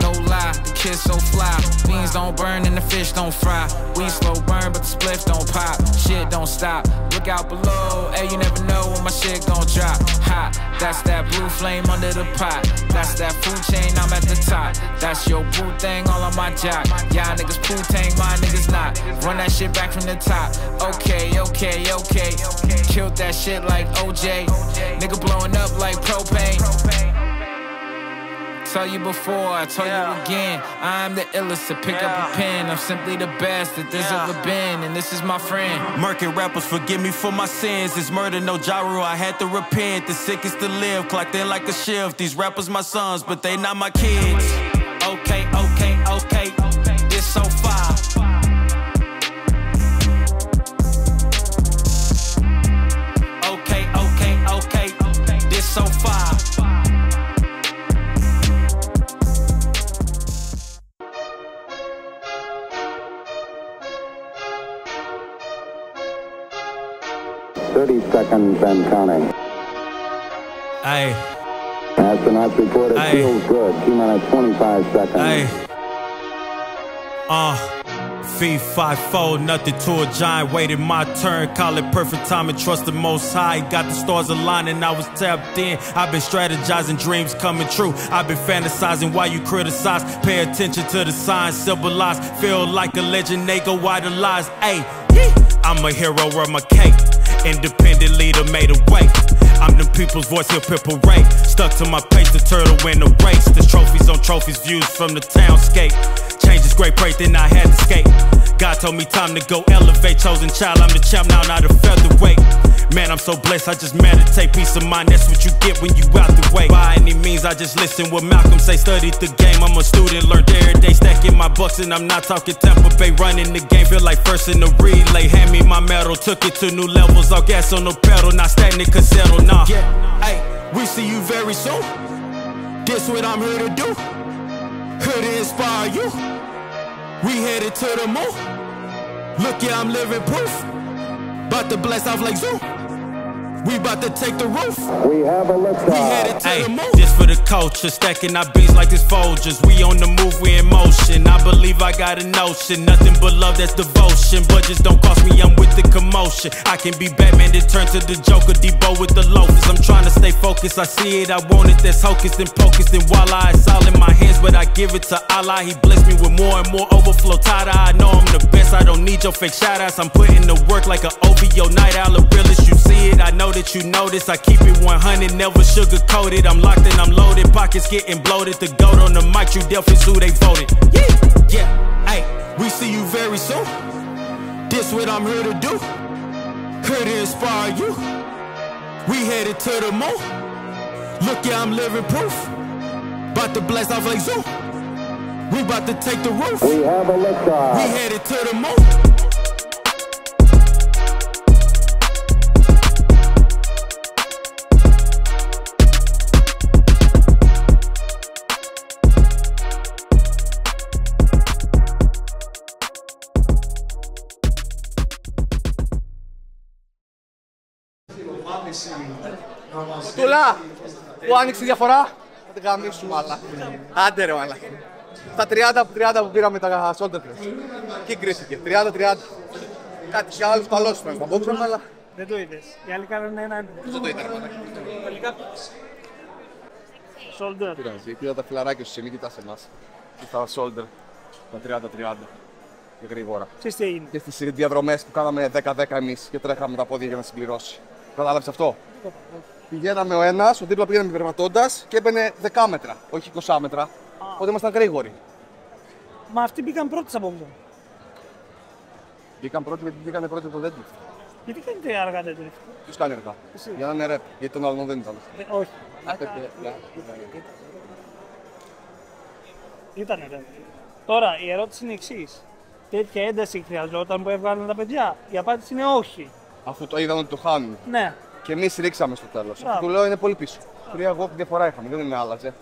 No lie, the kid so fly. Beans don't burn and the fish don't fry. We slow burn, but the spliff don't pop. Shit don't stop. Look out below, hey, you never know when my shit gon' drop. Hot, that's that blue flame under the pot. That's that food chain, I'm at the top. That's your boo thing all on my jock. Y'all niggas poo tang, my niggas not. Run that shit back from the top. Okay, okay, okay. Killed that shit like OJ. Nigga blowing up like propane. Tell you before, I told you again. I'm the illest to pick up a pen. I'm simply the best that there's ever been, and this is my friend. Murking rappers, forgive me for my sins. It's murder, no gyro. I had to repent. The sickest to live, clocked in like a shift. These rappers my sons, but they not my kids. 30 seconds and counting. Aye. Astronauts report it feels good. T minus 25 seconds. Aye. Uh. Fee five fold, nothing to a giant. Waited my turn, call it perfect time and trust the most high. Got the stars aligned and I was tapped in. I've been strategizing, dreams coming true. I've been fantasizing why you criticize. Pay attention to the signs, civilized. Feel like a legend, they go idolized. Ayy, I'm a hero of my cape. Independent leader made a way. I'm the people's voice, hip parade. Stuck to my pace, the turtle win the race. There's trophies on trophies, views from the townscape. Change is great, break, then I had to skate. God told me time to go elevate. Chosen child, I'm the champ now, not a featherweight. Man, I'm so blessed, I just meditate. Peace of mind, that's what you get when you out the way. By any means, I just listen what Malcolm say. Studied the game, I'm a student, learned every day. Stacking my bucks, and I'm not talking Tampa Bay. Running the game, feel like first in the relay. Hand me my medal, took it to new levels. All gas on the pedal, not stagnant, cause settle, nah. Yeah, hey, we see you very soon. This what I'm here to do. To inspire you. We headed to the moon. Look, yeah, I'm living proof. About to blast off like zoo. We about to take the roof. We have a liftoff. We headed to the moon. This for the culture, stacking our beats like it's Folgers. We on the move, we in motion. I believe I got a notion. Nothing but love, that's devotion. Budgets don't cost me, I'm with the commotion. I can be Batman, then turn to the Joker. Debo with the loafers. I'm trying to stay focused. I see it, I want it. That's hocus and pocus. And voila, it's all in my hands, but I give it to Allah. He blessed me with more and more overflow. Tada, I know I'm the best. I don't need your fake shout outs. I'm putting the work like an OVO night owl. The realest you see it. I know that you notice. I keep it 100, never sugarcoated. I'm locked and I'm loaded. Pockets getting bloated. The goat on the mic, you definitely who they voted. Yeah, yeah, hey, we see you very soon. This what I'm here to do. Here to inspire you. We headed to the moon. Look, yeah, I'm living proof. About to blast off like zoo. We about to take the roof. We have a liftoff. We headed to the moon. Τουλά, που άνοιξε τη διαφορά, θα την γαμίσουμε αλλά. Άντε ρε μαλάκα. Στα 30 από 30 που πήραμε τα shoulder press. Εκεί κρίθηκε, 30-30. Κάτι και άλλους καλός ήταν στα boxer, αλλά Δεν το είδες. Οι άλλοι κάνανε ένα. δεν το ήταν μαλάκα. Τελικά. Shoulder. Πειράζει, πήρα τα φιλαράκια σου, μην κοιτάς εμάς. Και στα shoulder, τα 30-30. Και γρήγορα. Ξέρεις τι έγινε. Και στις διαδρομές που κάναμε 10-10 εμείς και τρέχαμε τα πόδια για να συμπληρώσει. Κατάλαβες αυτό; Πηγαίναμε ο ένας, ο δίπλα πήγαινε περπατώντα και έμπαινε δεκάμετρα, όχι 20 μέτρα. Οπότε ήμασταν γρήγοροι. Μα αυτοί μπήκαν πρώτοι από αυτό. Βγήκαν πρώτοι γιατί βγήκαν πρώτοι το deadlift. Γιατί κάνετε αργά deadlift. Ποιος κάνει αργά; Για να είναι ρεπ, γιατί τον άλλον δεν ήταν. Ε, όχι. Ναι. Ήτανε ρε. Τώρα η ερώτηση είναι η εξής. Τέτοια ένταση χρειαζόταν που έβγαλαν τα παιδιά; Η απάντηση είναι όχι. Αφού το είδαν ότι το χάνουν. Ναι. Και εμείς ρίξαμε στο τέλος. Μπράβο. Του λέω είναι πολύ πίσω. Τρία εγώ διαφορά είχαμε, δεν είναι άλλαζε.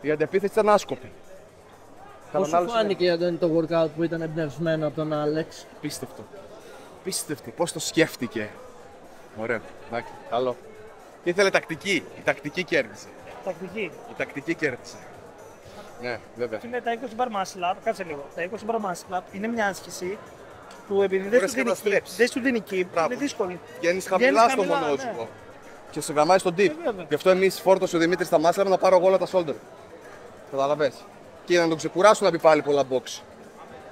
Η αντεπίθεση ήταν άσκοπη. Πώ Κάναμε σου άλλους- φάνηκε Αντώνη το workout που ήταν εμπνευσμένο από τον Άλεξ; Πίστευτο. Πίστευτο. Πώς το σκέφτηκε. Ωραίο. Εντάξει, καλό. Ήθελε τακτική. Η τακτική κέρδισε. Τακτική. Η τακτική κέρδισε. Ναι, βέβαια. Φίλε, τα 20 bar muscle up, κάτσε λίγο. Τα 20 bar muscle up είναι μια άσκηση που επειδή δεν Μπορείς σου και δίνει να keep, στρέψεις. δεν σου δίνει keep, είναι δύσκολη. Βγαίνεις χαμηλά στο χαμηλά, μονόζυγο. ναι. Και σε γαμάει στον tip. βέβαια. Γι' αυτό εμείς φόρτωσε ο Δημήτρης στα μάσλα να πάρω εγώ όλα τα shoulder. Καταλαβέ. Και να τον ξεκουράσουν να πει πάλι πολλά box.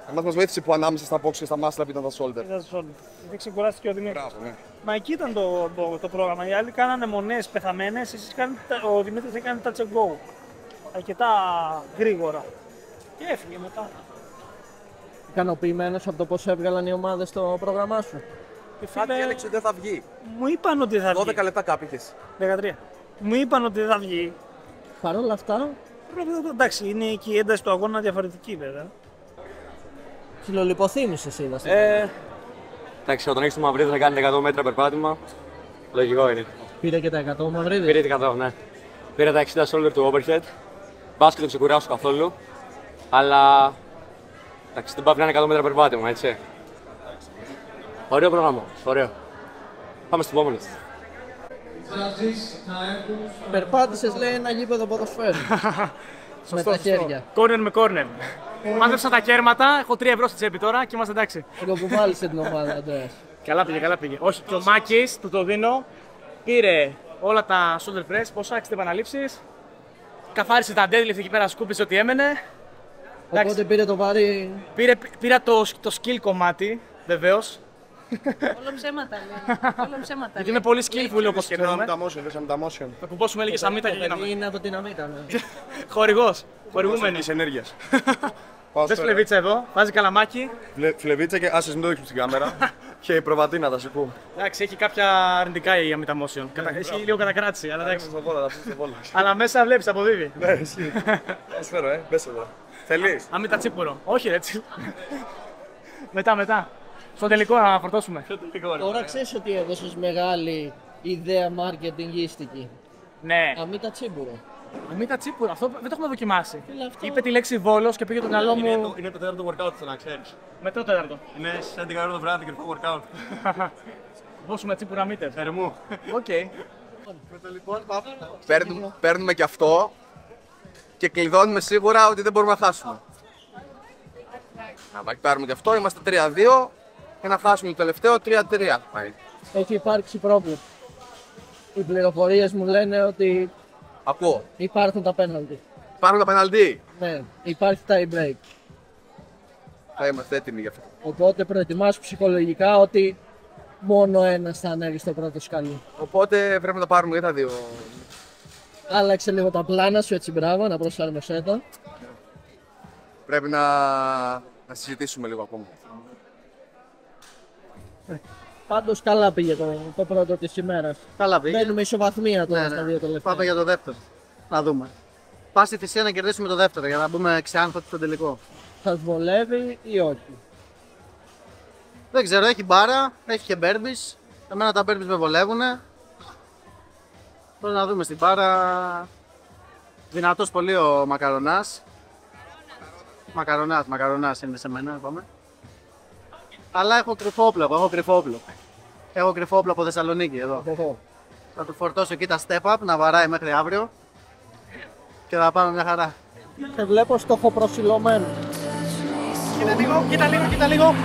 Εμάς μας βοήθησε που ανάμεσα στα box και στα μάσλα ήταν τα shoulder. Ήταν σε όλο. Δεν ξεκουράστηκε ο Δημήτρης. Μπράβο, ναι. Μα εκεί ήταν το, το, το πρόγραμμα. Οι άλλοι κάνανε μονές πεθαμένες, εσείς κάνετε, τα- ο Δημήτρης έκανε touch and go. Αρκετά γρήγορα. Και έφυγε μετά. Ικανοποιημένος από το πώς έβγαλαν οι ομάδες το πρόγραμμά σου; Και φίλε, Κάτι έλεγξε ότι δεν θα βγει. Μου είπαν ότι θα 12 βγει. λεπτά κάπηκες. 13. Μου είπαν ότι δεν θα βγει. Παρ' όλα αυτά, Πρέπει να το- Εντάξει, είναι και η ένταση του αγώνα διαφορετική βέβαια. ψιλολιποθύμησε είδα. στην Ε, εντάξει, όταν έχεις το μαυρίδι θα κάνει 100 μέτρα περπάτημα. Λογικό είναι. Πήρε και τα 100 Μαυρίδης. Πήρε την 100, ναι. Πήρε τα 60 shoulder του overhead. Μπάσκετ δεν ξεκουράσω καθόλου. Αλλά. Εντάξει, δεν πάει να είναι 100 μέτρα περπάτημα, έτσι. Ωραίο πρόγραμμα. Ωραίο. Πάμε στην επόμενη. Περπάτησες, λέει, ένα γήπεδο ποδοσφαίρου. με τα χέρια. Κόρνερ με κόρνερ. Μάζεψα τα κέρματα, έχω 3 ευρώ στη τσέπη τώρα και είμαστε εντάξει. Εγώ που βάλισε την ομάδα, Αντρέα. Καλά πήγε, καλά πήγε. Όχι, και ο Μάκης, του το δίνω, πήρε όλα τα shoulder press, πόσα, 60 επαναλήψει. Καθάρισε τα deadlift εκεί πέρα, σκούπισε ό,τι έμενε. Οπότε πήρε το βάρη. Πήρε, πήρα το, το skill κομμάτι, βεβαίως. Όλο ψέματα λέει. Όλο ψέματα Γιατί λέει. είμαι πολύ skillful όπως και Δέσαμε εννοούμε. τα motion, δέσαμε τα motion. Θα κουμπώσουμε λίγε αμύτα και Το γίναμε. παιδί είναι από την Αμήτα. ναι. Χορηγός. Χορηγούμενη. Της ενέργειας. Δες φλεβίτσα εδώ, βάζει καλαμάκι. Φλε- Φλεβίτσα και άσες μην το δείξουμε στην κάμερα. Και η προβατίνα τα σηκού. Εντάξει, έχει κάποια αρνητικά η αμύτα motion. Κατα... Έχει λίγο κατακράτηση, αλλά εντάξει. Στο βόλα, θα πούμε στο βόλα. αλλά μέσα βλέπεις, αποδίδει. Ναι, ισχύει. Ας φέρω, ε. Μπες εδώ. Θέλεις; Αμύτα τσίπουρο. Όχι, ρε, τσι. μετά, μετά. Στο τελικό να φορτώσουμε. Τώρα ξέρεις ότι έδωσες μεγάλη ιδέα marketingίστικη. Ναι. Αμήτα τσίμπουρο. Αμύτα τσίπουρο, αυτό δεν το έχουμε δοκιμάσει. Φίλε, αυτό- Είπε τη λέξη βόλος και πήγε το μυαλό Είναι μου. το, είναι το τέταρτο workout αυτό να ξέρεις. Με το τέταρτο. Είναι σε 11 ώρα το βράδυ κρυφό workout. Δώσουμε τσίπουρα μύτε. Ερμού. Οκ. Παίρνουμε, παίρνουμε και αυτό και κλειδώνουμε σίγουρα ότι δεν μπορούμε να χάσουμε. Να πάρουμε και αυτό, είμαστε 3-2 και να χάσουμε το τελευταίο 3-3. Πάει. Έχει υπάρξει πρόβλημα. Οι πληροφορίες μου λένε ότι Ακούω. υπάρχουν τα penalty. Υπάρχουν τα πεναλτί. Ναι, υπάρχει tie break. Θα είμαστε έτοιμοι γι' αυτό. Οπότε προετοιμάσου ψυχολογικά ότι μόνο ένας θα ανέβει στο πρώτο σκαλί. Οπότε πρέπει να τα πάρουμε και τα δύο. Άλλαξε λίγο τα πλάνα σου, έτσι μπράβο, να προσφέρουμε σέτα. Πρέπει να, να συζητήσουμε λίγο ακόμα. Πάντως καλά πήγε το, το πρώτο της ημέρας. Καλά πήγε. Μπαίνουμε ισοβαθμία τώρα Ναι, στα ναι. δύο τελευταία. Πάμε για το δεύτερο. Να δούμε. Πας στη θυσία να κερδίσουμε το δεύτερο για να μπούμε ξεάνθωτοι στο τελικό. Θα βολεύει ή όχι. Δεν ξέρω, έχει μπάρα, έχει και μπέρμπις. Εμένα τα μπέρμπις με βολεύουν. Τώρα να δούμε στην μπάρα. Δυνατός πολύ ο μακαρονάς. Μακαρονάς, μακαρονάς είναι σε μένα, πάμε. Αλλά έχω κρυφό όπλο, εγώ έχω κρυφό όπλο. Έχω κρυφό όπλο από Θεσσαλονίκη εδώ. Θα του φορτώσω εκεί τα step up να βαράει μέχρι αύριο. Και θα πάμε μια χαρά. Σε βλέπω στόχο προσιλωμένο. Κοίτα λίγο, κοίτα λίγο, κοίτα λίγο.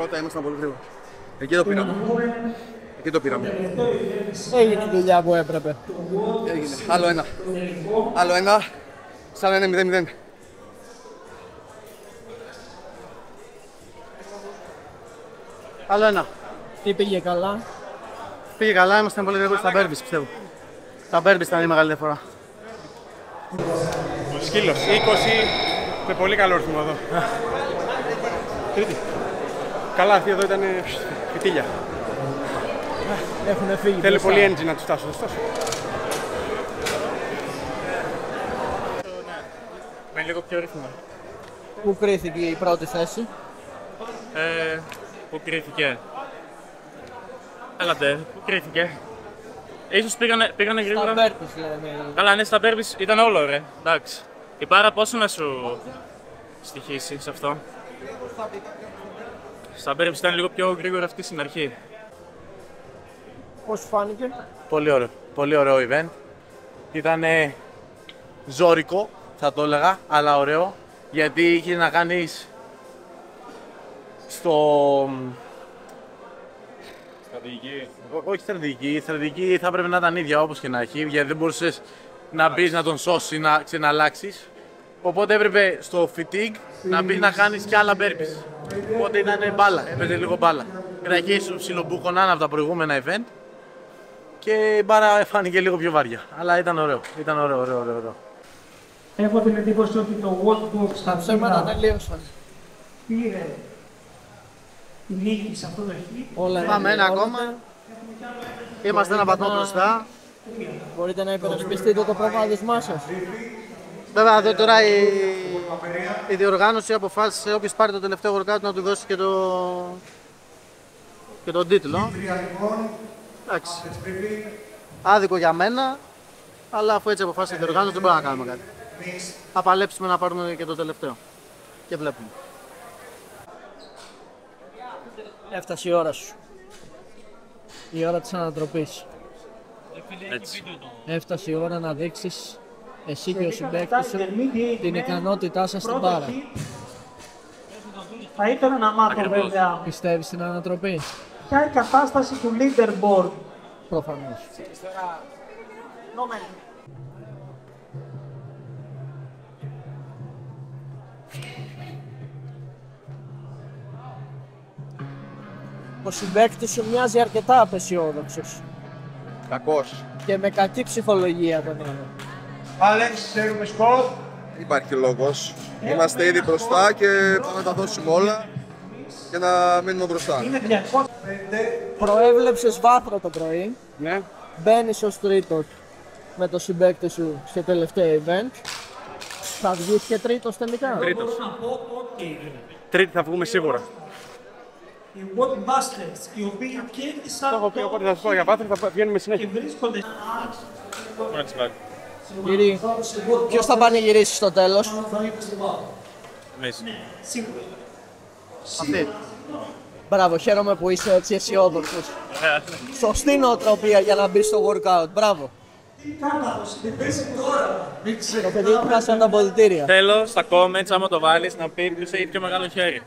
Λεπτά ήμασταν πολύ γρήγορα. Εκεί το πήραμε. Εκεί το πήραμε. Έγινε η δουλειά που έπρεπε. Έγινε. Άλλο ένα. Άλλο ένα. Σαν να είναι 0-0. Άλλο ένα. Τι πήγε καλά; Πήγε καλά, ήμασταν πολύ γρήγοροι στα μπέρμπις, πιστεύω. Τα μπέρμπις ήταν η μεγάλη διαφορά. Σκύλος. 20 με πολύ καλό ρυθμό εδώ. Τρίτη. Καλά, αυτή εδώ ήταν φιτίλια. Έχουν φύγει. Θέλει μπροστά. πολύ engine να τους φτάσω. ωστόσο. Με λίγο πιο ρυθμό. Πού κρίθηκε η πρώτη θέση; Ε, πού κρίθηκε; Έλατε, πού κρίθηκε; Ίσως πήγανε, πήγανε γρήγορα. Στα Μπέρπις λέμε. Καλά, ναι, στα Μπέρμπις ήταν όλο, ρε. Εντάξει. Η Πάρα πόσο να σου στοιχήσει σε αυτό; Στα Μπέρμπις ήταν λίγο πιο γρήγορα αυτή στην αρχή. Πώς σου φάνηκε; Πολύ ωραίο. Πολύ ωραίο event. Ήταν ζώρικο, θα το έλεγα, αλλά ωραίο. Γιατί είχε να κάνεις στο... Στρατηγική. Ό- Όχι στρατηγική. Η στρατηγική θα έπρεπε να ήταν ίδια όπως και να έχει, γιατί δεν μπορούσες να μπεις να τον σώσεις, να ξαναλλάξει. Οπότε έπρεπε στο fatigue να μπει να κάνεις και άλλα burpees. Οπότε ήταν μπάλα, έπαιζε λίγο μπάλα. Στην αρχή σου ψιλομπούχοναν από τα προηγούμενα event και η μπάρα φάνηκε λίγο πιο βαριά. Αλλά ήταν ωραίο, ήταν ωραίο, ωραίο, ωραίο. ωραίο. Έχω την εντύπωση ότι το World Box Τα ψέματα τελείωσαν. πήρε τη νίκη σε αυτό το χ. Όλα Πάμε ένα ακόμα. Είμαστε ένα βαθμό μπροστά. Μπορείτε να υπερασπιστείτε το προβάδισμά σας. Βέβαια εδώ τώρα η, η διοργάνωση αποφάσισε όποιος πάρει το τελευταίο workout να του δώσει και, το, και τον τίτλο. Εντάξει. Άδικο για μένα, αλλά αφού έτσι αποφάσισε η διοργάνωση δεν μπορούμε να κάνουμε κάτι. Θα παλέψουμε να πάρουμε και το τελευταίο. Και βλέπουμε. Έφτασε η ώρα σου. Η ώρα της ανατροπής. Έτσι. Έφτασε η ώρα να δείξεις εσύ και ο συμπαίκτης σου την ικανότητά σας στην πάρα. Θα ήθελα να μάθω Ακριβώς. βέβαια Πιστεύεις στην ανατροπή; ποια είναι η κατάσταση του leaderboard; Προφανώς. Ο συμπαίκτης σου μοιάζει αρκετά απεσιόδοξος Κακός. και με κακή ψυχολογία τον είναι. Άλεξ, ξέρουμε σκορ. Υπάρχει λόγος. Είμαστε ήδη μπροστά και πάμε να τα δώσουμε όλα και να μείνουμε μπροστά. Είναι 205. Προέβλεψες βάθρο το πρωί. Ναι. Μπαίνεις ως τρίτος με το συμπαίκτη σου σε τελευταίο event. Θα βγεις και τρίτος τελικά. Τρίτος. Μπορώ να πω ότι Τρίτη θα βγούμε σίγουρα. οι World Masters οι οποίοι κέρδισαν Το έχω πει, οπότε θα σου πω για βάθρο θα βγαίνουμε συνέχεια. και βρίσκονται Κύριε, ποιος θα πανηγυρίσει στο τέλος; Εμείς. Αυτή. Μπράβο, χαίρομαι που είσαι έτσι αισιόδοξος. Σωστή νοοτροπία για να μπει στο workout. Μπράβο. Το παιδί χάσανε τα πολιτήρια. Θέλω στα comments, άμα το βάλεις, να πει ποιος έχει πιο μεγάλο χέρι.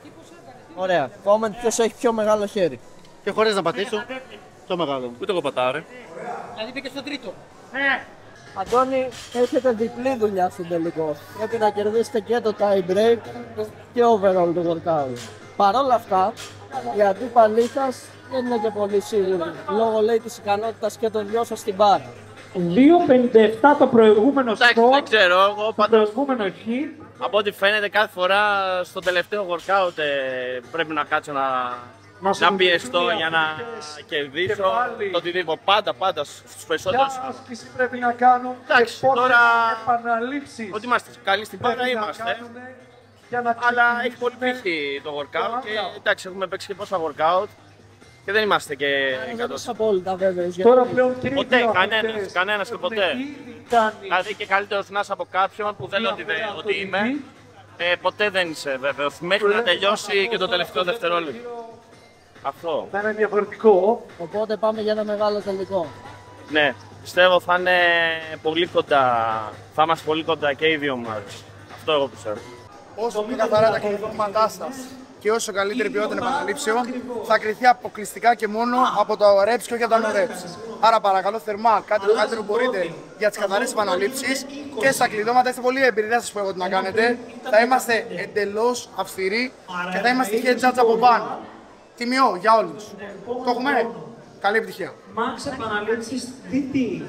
Ωραία. Comment ποιος έχει πιο μεγάλο χέρι. Και χωρίς να πατήσω, το μεγάλο. Ούτε εγώ πατάω, ρε. Δηλαδή μπήκε στο τρίτο. Αντώνη, έχετε διπλή δουλειά στο τελικό. Πρέπει να κερδίσετε και το tie break και overall το workout. Παρ' όλα αυτά, η αντίπαλή σας δεν είναι και πολύ σίγουρη. Λόγω λέει της ικανότητας και των δυο σας στην μπάρα. 2.57 το προηγούμενο Εντάξει, σκορ. δεν ξέρω, εγώ Το πάντως προηγούμενο χ. από ό,τι φαίνεται κάθε φορά στο τελευταίο workout ε, πρέπει να κάτσω να, Να να, σου πιεστώ δίνει για να απαιτητές κερδίσω και πάλι. το οτιδήποτε. Πάντα, πάντα στους περισσότερους. Ποια άσκηση πρέπει να κάνω Εντάξει, και πόσες τώρα επαναλήψεις ότι είμαστε καλοί στην πάρα πρέπει να είμαστε. κάνουμε για να Αλλά ξεκινήσουμε έχει πολύ πύχη το workout και workout. εντάξει έχουμε παίξει και πόσα workout και δεν είμαστε και Δεν 100%. είσαι απόλυτα βέβαιο. Τώρα πλέον τρίτο Ποτέ, αθλητές κανένας, κανένας και έχουν ποτέ. ήδη κάνει Δηλαδή και καλύτερος να είσαι από κάποιον που δεν λέω ότι, δεν- ότι είμαι, ε, ποτέ δεν είσαι βέβαιος. Μέχρι να τελειώσει και το τελευταίο δευτερόλεπτο. Αυτό. να είναι διαφορετικό. Οπότε πάμε για ένα μεγάλο τελικό. Ναι, πιστεύω θα είναι πολύ κοντά. Θα είμαστε πολύ κοντά και οι δύο μας. Αυτό εγώ πιστεύω. Όσο πιο καθαρά τα κινητώματά σας και όσο καλύτερη ποιότητα των επαναλήψεων θα κρυθεί αποκλειστικά και μόνο από το reps και όχι από το reps. Άρα παρακαλώ θερμά, κάτι το καλύτερο που μπορείτε για τις καθαρές επαναλήψεις και στα κλειδώματα είστε πολύ εμπειροί, δεν σας πω εγώ τι να κάνετε. Θα είμαστε εντελώς αυστηροί και θα είμαστε head judge από πάνω. Τιμιό για όλους. Το έχουμε. Καλή επιτυχία. Μάξ επαναλήψεις DT.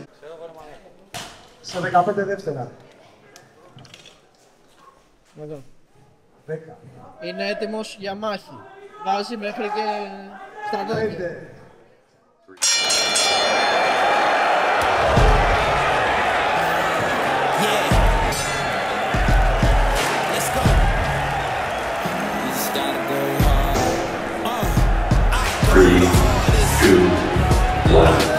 Σε 15 δεύτερα. Εδώ. 10. Είναι έτοιμος για μάχη. Βάζει μέχρι και στρατόπεδο. Yeah.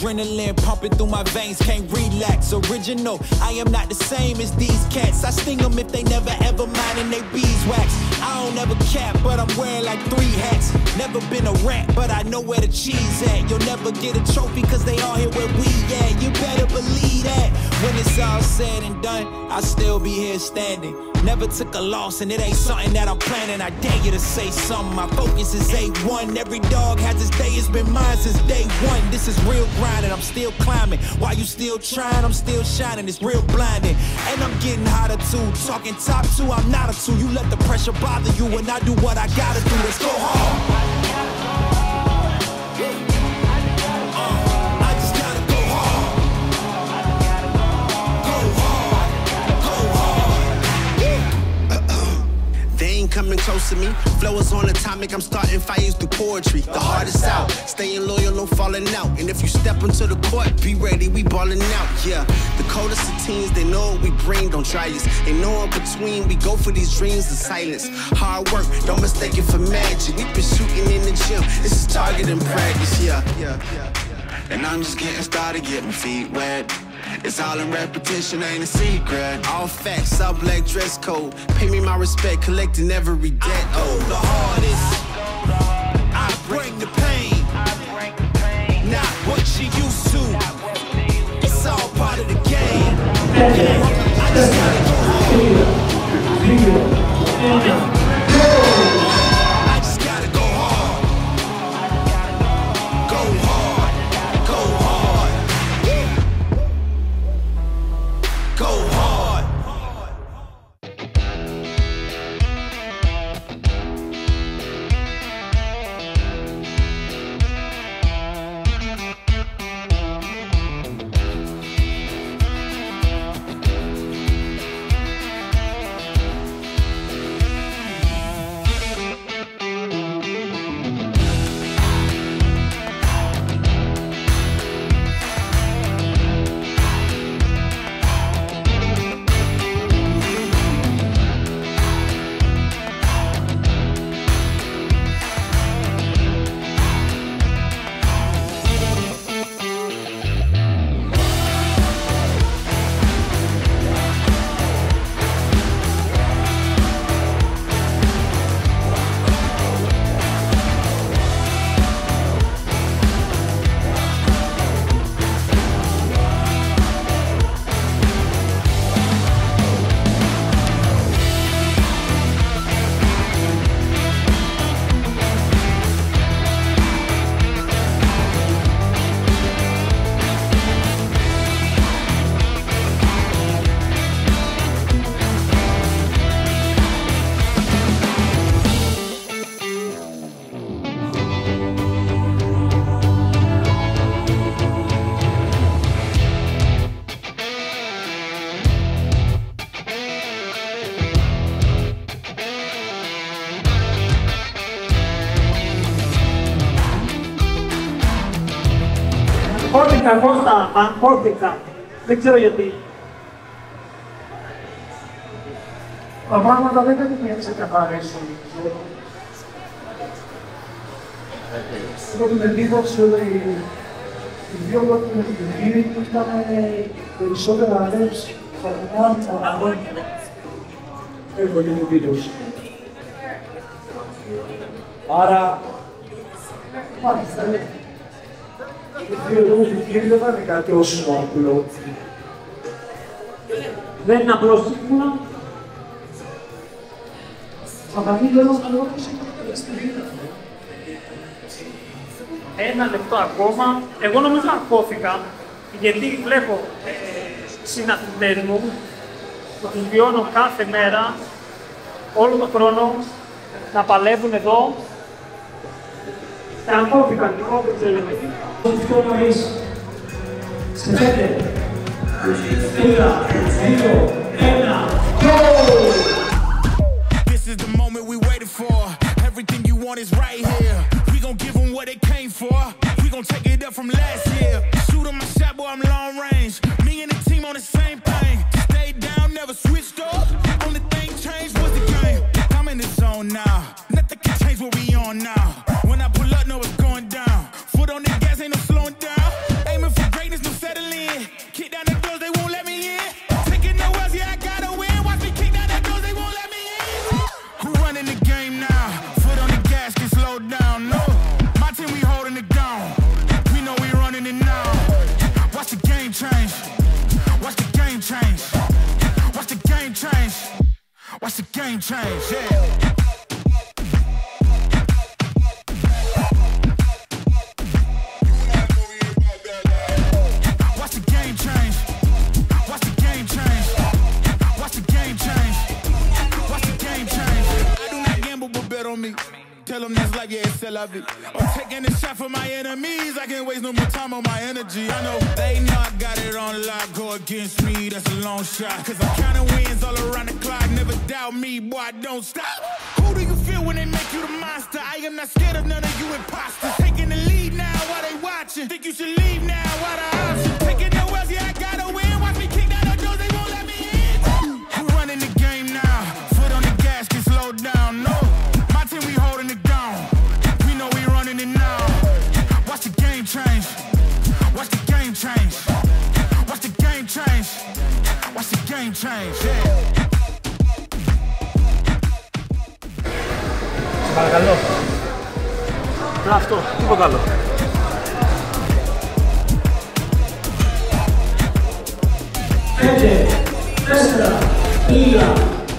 Adrenaline pumping through my veins, can't relax. Original, I am not the same as these cats. I sting them if they never ever mind and they beeswax. I don't ever cap, but I'm wearing like three hats. Never been a rat, but I know where the cheese at. You'll never get a trophy, cause they all here where we at. You better believe that. When it's all said and done, I'll still be here standing. Never took a loss, and it ain't something that I'm planning. I dare you to say something. My focus is A1. Every dog has its day, it's been mine since day one. This is real grinding, I'm still climbing. While you still trying, I'm still shining. It's real blinding. And I'm getting hotter too. Talking top two, I'm not a two. You let the pressure bother you, and I do what I gotta do. Let's go hard. Coming close to me. Flow is on atomic, I'm starting fires through poetry. The heart is out, staying loyal, no falling out. And if you step into the court, be ready, we balling out. Yeah, the coldest of teens, they know what we bring, don't try us. Ain't no in between, we go for these dreams in silence. Hard work, don't mistake it for magic. We been shooting in the gym, this is target and practice. Yeah, yeah, yeah. And I'm just getting started, get my feet wet. It's all in repetition, ain't a secret. All facts, all black dress code. Pay me my respect, collecting every debt. Oh, the hardest. I bring the pain. Not what you used to. It's all part of the game. Κώστα, αγχώθηκα. Δεν ξέρω γιατί. Τα πράγματα δεν είναι έτσι ξεκαθαρίσουν. Έχω την εντύπωση ότι Οι δύο πρώτοι με την Κυρκύρη ήταν περισσότερα ανέβες χαρινά αγώνια. Έχω και την βίντεος. Άρα, μάλιστα, οι δύο λόγους του Κυρκύρη δεν είναι κάτι όσο απλό. Δεν είναι απλό σύμφωνα. Θα κάνει λόγο καλό Ένα λεπτό ακόμα. Εγώ νομίζω αρκώθηκα, γιατί βλέπω ε, συναθητές μου που τους βιώνω κάθε μέρα, όλο τον χρόνο, να παλεύουν εδώ. Stampo fi kontrol bizzejja. Tkun għamis. Sefekke. Illa, zero, illa, go! This is the moment we waited for. Everything you want is right here. We gon' give them what they came for. We gon' take it up from last year. Shoot on my shot, boy, I'm long range. Me and the team on the same thing. Stay down, never switched up. Only thing changed was the game. I'm in the zone now. Nothing can change what we on now. Foot on the gas, ain't no slowing down. Aiming for greatness, no settling. Kick down the doors, they won't let me in. Taking no L's, yeah, I gotta win. Watch me kick down the doors, they won't let me in. Who running the game now? Foot on the gas, can slow down. No, my team we holding it down. We know we running it now. Watch the game change. Watch the game change. Watch the game change. Watch the game change. Yeah. On me. Tell them this life, yeah, it's still of it. I'm taking a shot for my enemies. I can't waste no more time on my energy. I know they know I got it on lock. Go against me, that's a long shot. Cause I'm counting wins all around the clock. Never doubt me, boy, don't stop. Who do you feel when they make you the monster? I am not scared of none of you imposters. Taking the lead now while they watching. Think you should leave now while the option. Taking no game change. Yeah. Παρακαλώ. Να αυτό, τίποτα άλλο. Πέντε, τέσσερα, τρία,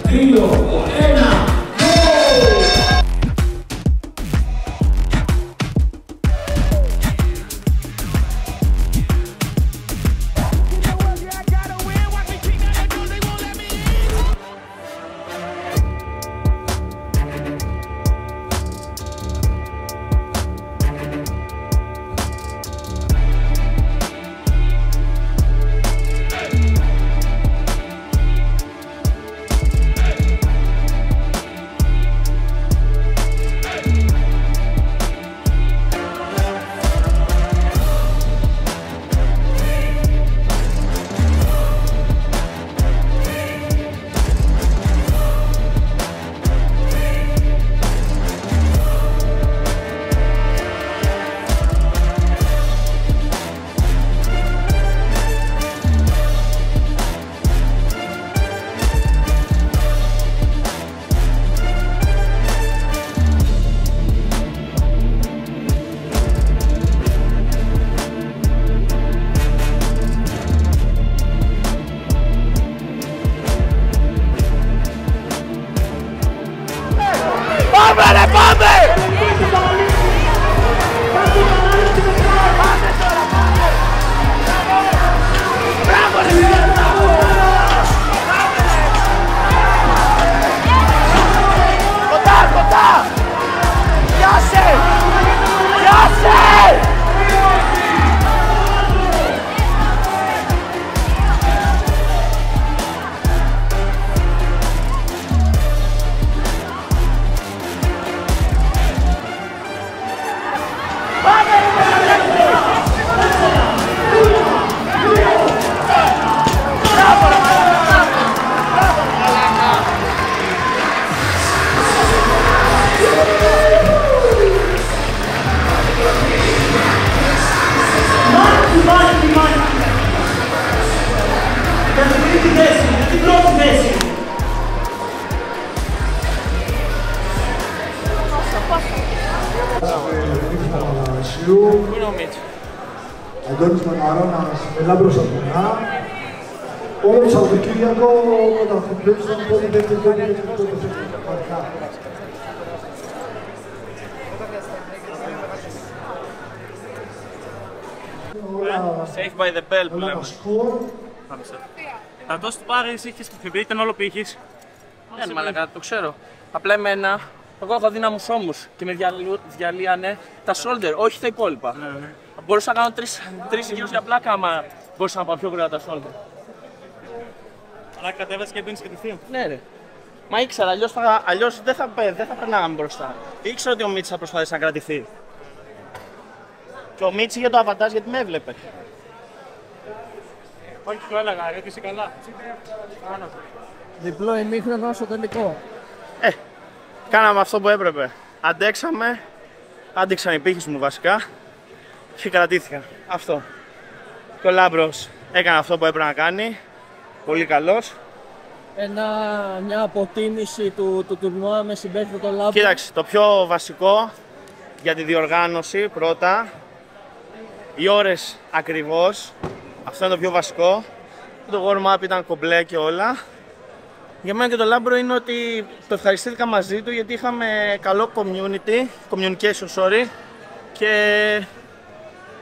δύο, ένα. Πού είναι ο Μίτς. Αντώνης Μαναρώνας με Λάμπρος Αθηνά. Όλο το Σαββατοκύριακο μεταφροντεύσαν πρώτη δεύτερη πρώτη και πρώτη δεύτερη. Safe by the bell που Όλα λέμε. τα σκορ. Θα δώσει του πάρεις, είχες και στην ήταν όλο πύχη. Δεν μαλακά, το ξέρω. Απλά εμένα, εγώ έχω δύναμου ώμου και με διαλύου- διαλύανε τα shoulder, όχι τα υπόλοιπα. Μπορούσα να κάνω τρεις γύρους για πλάκα άμα μπορούσα να πάω πιο γρήγορα τα shoulder. Αλλά κατέβασες και μπαίνει κατευθείαν. Ναι, ρε. Μα ήξερα, αλλιώς αλλιώς δεν, θα, πέ- δεν θα περνάγαμε μπροστά. Ήξερα ότι ο Μίτσης θα προσπαθήσει να κρατηθεί. Και ο Μίτσης για το αβαντάζ γιατί με έβλεπε. Όχι, σου έλεγα, γιατί είσαι καλά. Άνα. Διπλό ημίχρονο στο τελικό. Κάναμε αυτό που έπρεπε. Αντέξαμε, άντεξαν οι πήχες μου βασικά και κρατήθηκα. Αυτό. Και ο Λάμπρος έκανε αυτό που έπρεπε να κάνει. Πολύ καλός. Ένα, μια αποτίμηση του, του τουρνουά με συμπαίκτη τον Λάμπρο. Κοίταξε, το πιο βασικό για τη διοργάνωση πρώτα, οι ώρες ακριβώς, αυτό είναι το πιο βασικό. Το warm-up ήταν κομπλέ και όλα. Για μένα και το Λάμπρο είναι ότι το ευχαριστήθηκα μαζί του γιατί είχαμε καλό community, communication sorry, και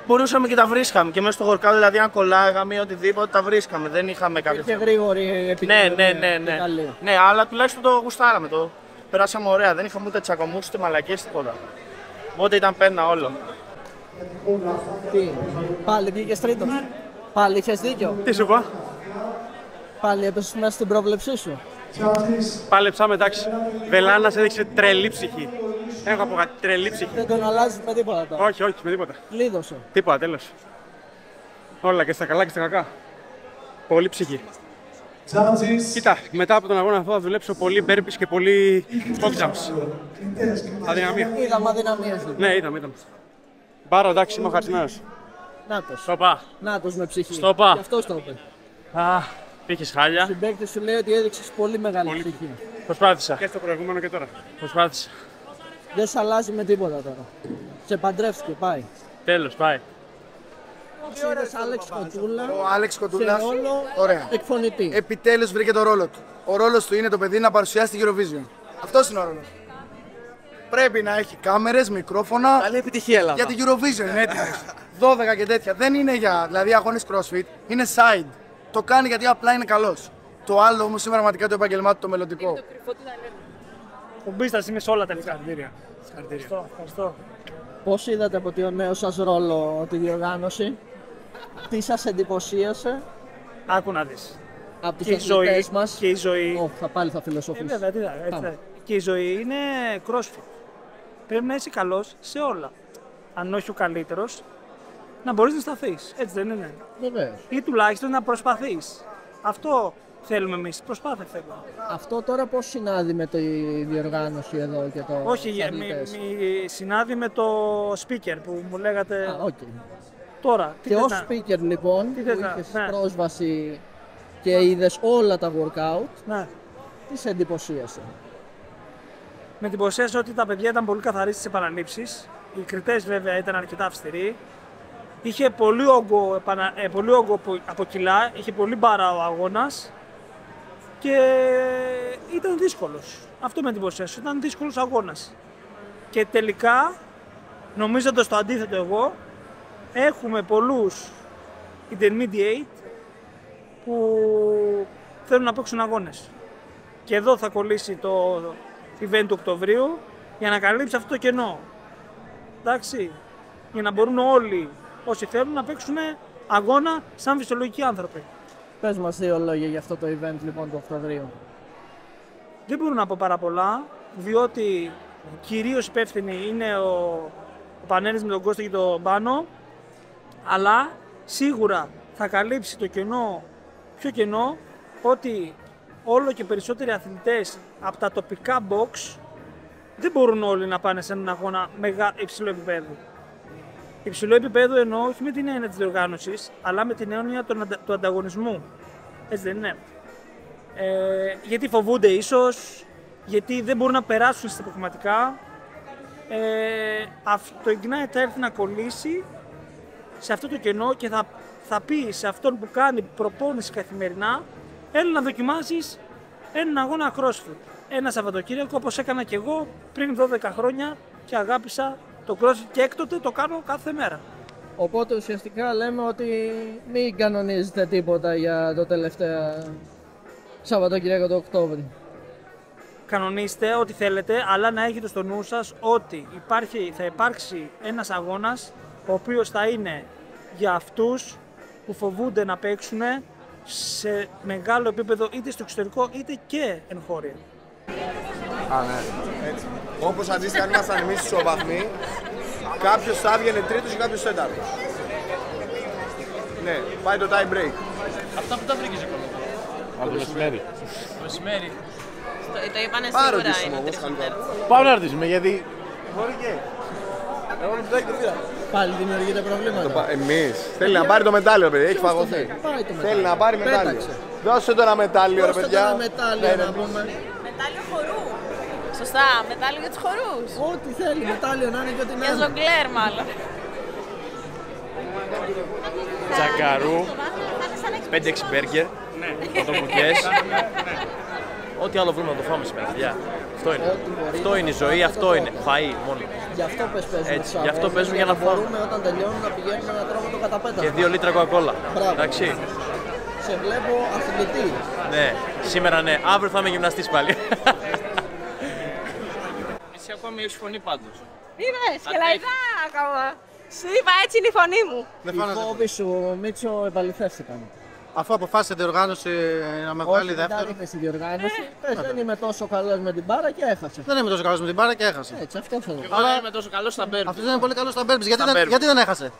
μπορούσαμε και τα βρίσκαμε. Και μέσα στο workout δηλαδή αν κολλάγαμε ή οτιδήποτε τα βρίσκαμε. Δεν είχαμε κάποιο Και γρήγορη ναι, επικοινωνία. ναι, ναι, ναι. Καλή. Ναι, αλλά τουλάχιστον το γουστάραμε. Το περάσαμε ωραία. Δεν είχαμε ούτε τσακωμούς ούτε μαλακίες τίποτα. Οπότε ήταν πένα όλο. Τι, πάλι βγήκες τρίτος; Πάλι είχες δίκιο; Τι σου πω; Πάλι έπεσε μέσα στην πρόβλεψή σου. Πάλεψαμε, εντάξει. Βελάνας έδειξε τρελή ψυχή. Έχω από κάτι τρελή ψυχή. Δεν τον αλλάζει με τίποτα τώρα. Όχι, όχι, με τίποτα. Λίδωσε. Τίποτα, τέλος. Όλα και στα καλά και στα κακά. Πολύ ψυχή. Κοίτα, μετά από τον αγώνα αυτό θα δουλέψω πολύ burpees και πολύ spot jumps. Αδυναμία. Είδαμε αδυναμίες του. Ναι, είδαμε, είδαμε. Μπάρο, εντάξει, είμαι ευχαριστημένος. Νάτος. Στοπά. Νάτος με ψυχή. Στοπά. Και αυτός το είπε. Α, πήγες χάλια. Ο συμπαίκτης σου λέει ότι έδειξες πολύ μεγάλη ψυχή. Προσπάθησα. Και στο προηγούμενο και τώρα. Προσπάθησα. Δεν σε αλλάζει με τίποτα τώρα. Σε παντρεύτηκε, πάει. Τέλος, πάει. Είδες Άλεξ Κοτούλας. Ο Άλεξ Κοτούλας. Σε ρόλο Ωραία. εκφωνητή. Επιτέλους βρήκε το ρόλο του. Ο ρόλος του είναι το παιδί να παρουσιάσει την Eurovision. Αυτός είναι ο ρόλος. Πρέπει να έχει κάμερες, μικρόφωνα. Καλή επιτυχία, Ελλάδα. Για την Eurovision είναι έτοιμος. 12 και τέτοια. Δεν είναι για δηλαδή αγώνες crossfit. Είναι side. Το κάνει γιατί απλά είναι καλός. Το άλλο όμως είναι πραγματικά το επάγγελμά του το μελλοντικό. Κουμπίστας είμαι σε όλα τα συγχαρητήρια. Ευχαριστώ, ευχαριστώ. Πώς είδατε από το νέος σας ρόλο τη διοργάνωση; Τι σας εντυπωσίασε; Άκου να δεις. Από τους Και η ζωή, αθλητές μας. και η ζωή. Ω, θα πάλι θα Ε, φιλοσοφήσεις. βέβαια, τι θα, έτσι Πάμε. θα. Και η ζωή είναι crossfit. Πρέπει να είσαι καλός σε όλα. Αν όχι ο καλύτερος, να μπορείς να σταθείς. Έτσι δεν είναι. Βεβαίως. Ή τουλάχιστον να προσπαθείς. Αυτό θέλουμε εμείς. Προσπάθεια θέλουμε. Αυτό τώρα πώς συνάδει με τη διοργάνωση εδώ και το Όχι, τους για- μη, αθλητές; μη συνάδει με το speaker που μου λέγατε Α, οκ. τώρα. Τι Και θες ως να- speaker λοιπόν, Τι που θες να- είχες ναι. πρόσβαση και είδες όλα τα workout, Ναι. τι σε εντυπωσίασε; Με εντυπωσίασε ότι τα παιδιά ήταν πολύ καθαροί στις επαναλήψεις. Οι κριτές βέβαια ήταν αρκετά αυστηροί. Είχε πολύ όγκο, επανα... ε, πολύ όγκο από- από κιλά, είχε πολύ μπάρα ο αγώνας και ήταν δύσκολος. Αυτό με εντυπωσίασε. Ήταν δύσκολος αγώνας. Και τελικά, νομίζοντας το αντίθετο εγώ, έχουμε πολλούς intermediate που θέλουν να παίξουν αγώνες. Και εδώ θα κολλήσει το event του Οκτωβρίου για να καλύψει αυτό το κενό. Εντάξει, για να μπορούν όλοι όσοι θέλουν να παίξουν αγώνα σαν φυσιολογικοί άνθρωποι. Πες μας δύο λόγια για αυτό το event λοιπόν του Οκτωβρίου. Δεν μπορώ να πω πάρα πολλά, διότι κυρίως υπεύθυνοι είναι ο, ο Πανέλης με τον Κώστα και τον Πάνο, αλλά σίγουρα θα καλύψει το κενό, πιο κενό, ότι όλο και περισσότεροι αθλητές από τα τοπικά box δεν μπορούν όλοι να πάνε σε έναν αγώνα μεγα, υψηλού επίπεδου. Υψηλό επίπεδο εννοώ όχι με την έννοια της διοργάνωσης, αλλά με την έννοια του, αντα- του ανταγωνισμού. Έτσι δεν είναι. Ε, γιατί φοβούνται ίσως, γιατί δεν μπορούν να περάσουν στα αποκλειματικά ε, αυ- το Ignite θα έρθει να κολλήσει σε αυτό το κενό και θα, θα πει σε αυτόν που κάνει προπόνηση καθημερινά έλα να δοκιμάσεις έναν αγώνα CrossFit. Ένα Σαββατοκύριακο όπως έκανα και εγώ πριν 12 χρόνια και αγάπησα το CrossFit και έκτοτε το κάνω κάθε μέρα. Οπότε ουσιαστικά λέμε ότι μην κανονίζετε τίποτα για το τελευταίο Σαββατοκύριακο του Οκτώβρη. κανονίστε ό,τι θέλετε, αλλά να έχετε στο νου σας ότι υπάρχει, θα υπάρξει ένας αγώνας ο οποίος θα είναι για αυτούς που φοβούνται να παίξουν σε μεγάλο επίπεδο είτε στο εξωτερικό είτε και εγχώρια. Α, ναι. Έτσι. Όπως αντίστοιχα αν ήμασταν εμείς ισοβαθμοί, κάποιος θα έβγαινε τρίτος και κάποιος τέταρτος. Ναι, πάει το tie break. Αυτά που τα βρήκες ακόμα. Από το μεσημέρι. Το μεσημέρι. Το, το είπανε Πάρε σίγουρα ρωτήσουμε είναι όμως τρεις καλύτερα. Πάμε να ρωτήσουμε γιατί. Μπορεί και. Εγώ το το πήρα. Πάλι δημιουργείται προβλήματα. Εμείς. Θέλει να πάρει το μετάλλιο, παιδί. Έχει φαγωθεί. Πάει το Θέλει να πάρει μετάλλιο. Πέταξε. Δώσε το ένα μετάλλιο, ρε Δώστε παιδιά. το ένα μετάλλιο Ναι, ναι. να πούμε. Μετάλλιο χορού. Σωστά, μετάλλιο για τους χορούς. Ό,τι θέλει, μετάλλιο να είναι και ό,τι να Για είναι. ζογκλέρ μάλλον. Τζακαρού, 5-6 μπέργκερ, πρωτοπουκές. Ό,τι άλλο βρούμε να το φάμε σήμερα, παιδιά. Αυτό είναι. Αυτό είναι η ζωή, αυτό είναι. Φαΐ μόνο. Γι' αυτό πες παίζουμε Έτσι, στους γι' αυτό αγώνες, παίζουμε για να φάμε. μπορούμε όταν τελειώνουμε να πηγαίνουμε να τρώμε το καταπέτασμα. Και 2 λίτρα κοκακόλα. Μπράβο. Εντάξει. Σε βλέπω αθλητή. Ναι, σήμερα ναι. Αύριο θα είμαι γυμναστής πάλι. Εσύ ακόμη έχεις φωνή πάντως. Είδες, και λαϊδά ακόμα. Σου είπα έτσι είναι η φωνή μου. Οι φόβοι σου, Μίτσο, επαληθεύτηκαν. Αφού αποφάσισε την οργάνωση να με βγάλει Όχι, δεν τα δεύτερο. είπες στη διοργάνωση. Πες, δεν είμαι τόσο καλός με την μπάρα και έχασε. Δεν είμαι τόσο καλός με την μπάρα και έχασε. Έτσι, αυτό θέλω. Εγώ δεν είμαι τόσο καλός στα μπέρμπι. Αυτός δεν είναι πολύ καλός στα μπέρμπι. Γιατί, Στα δεν- burpees. γιατί δεν έχασε;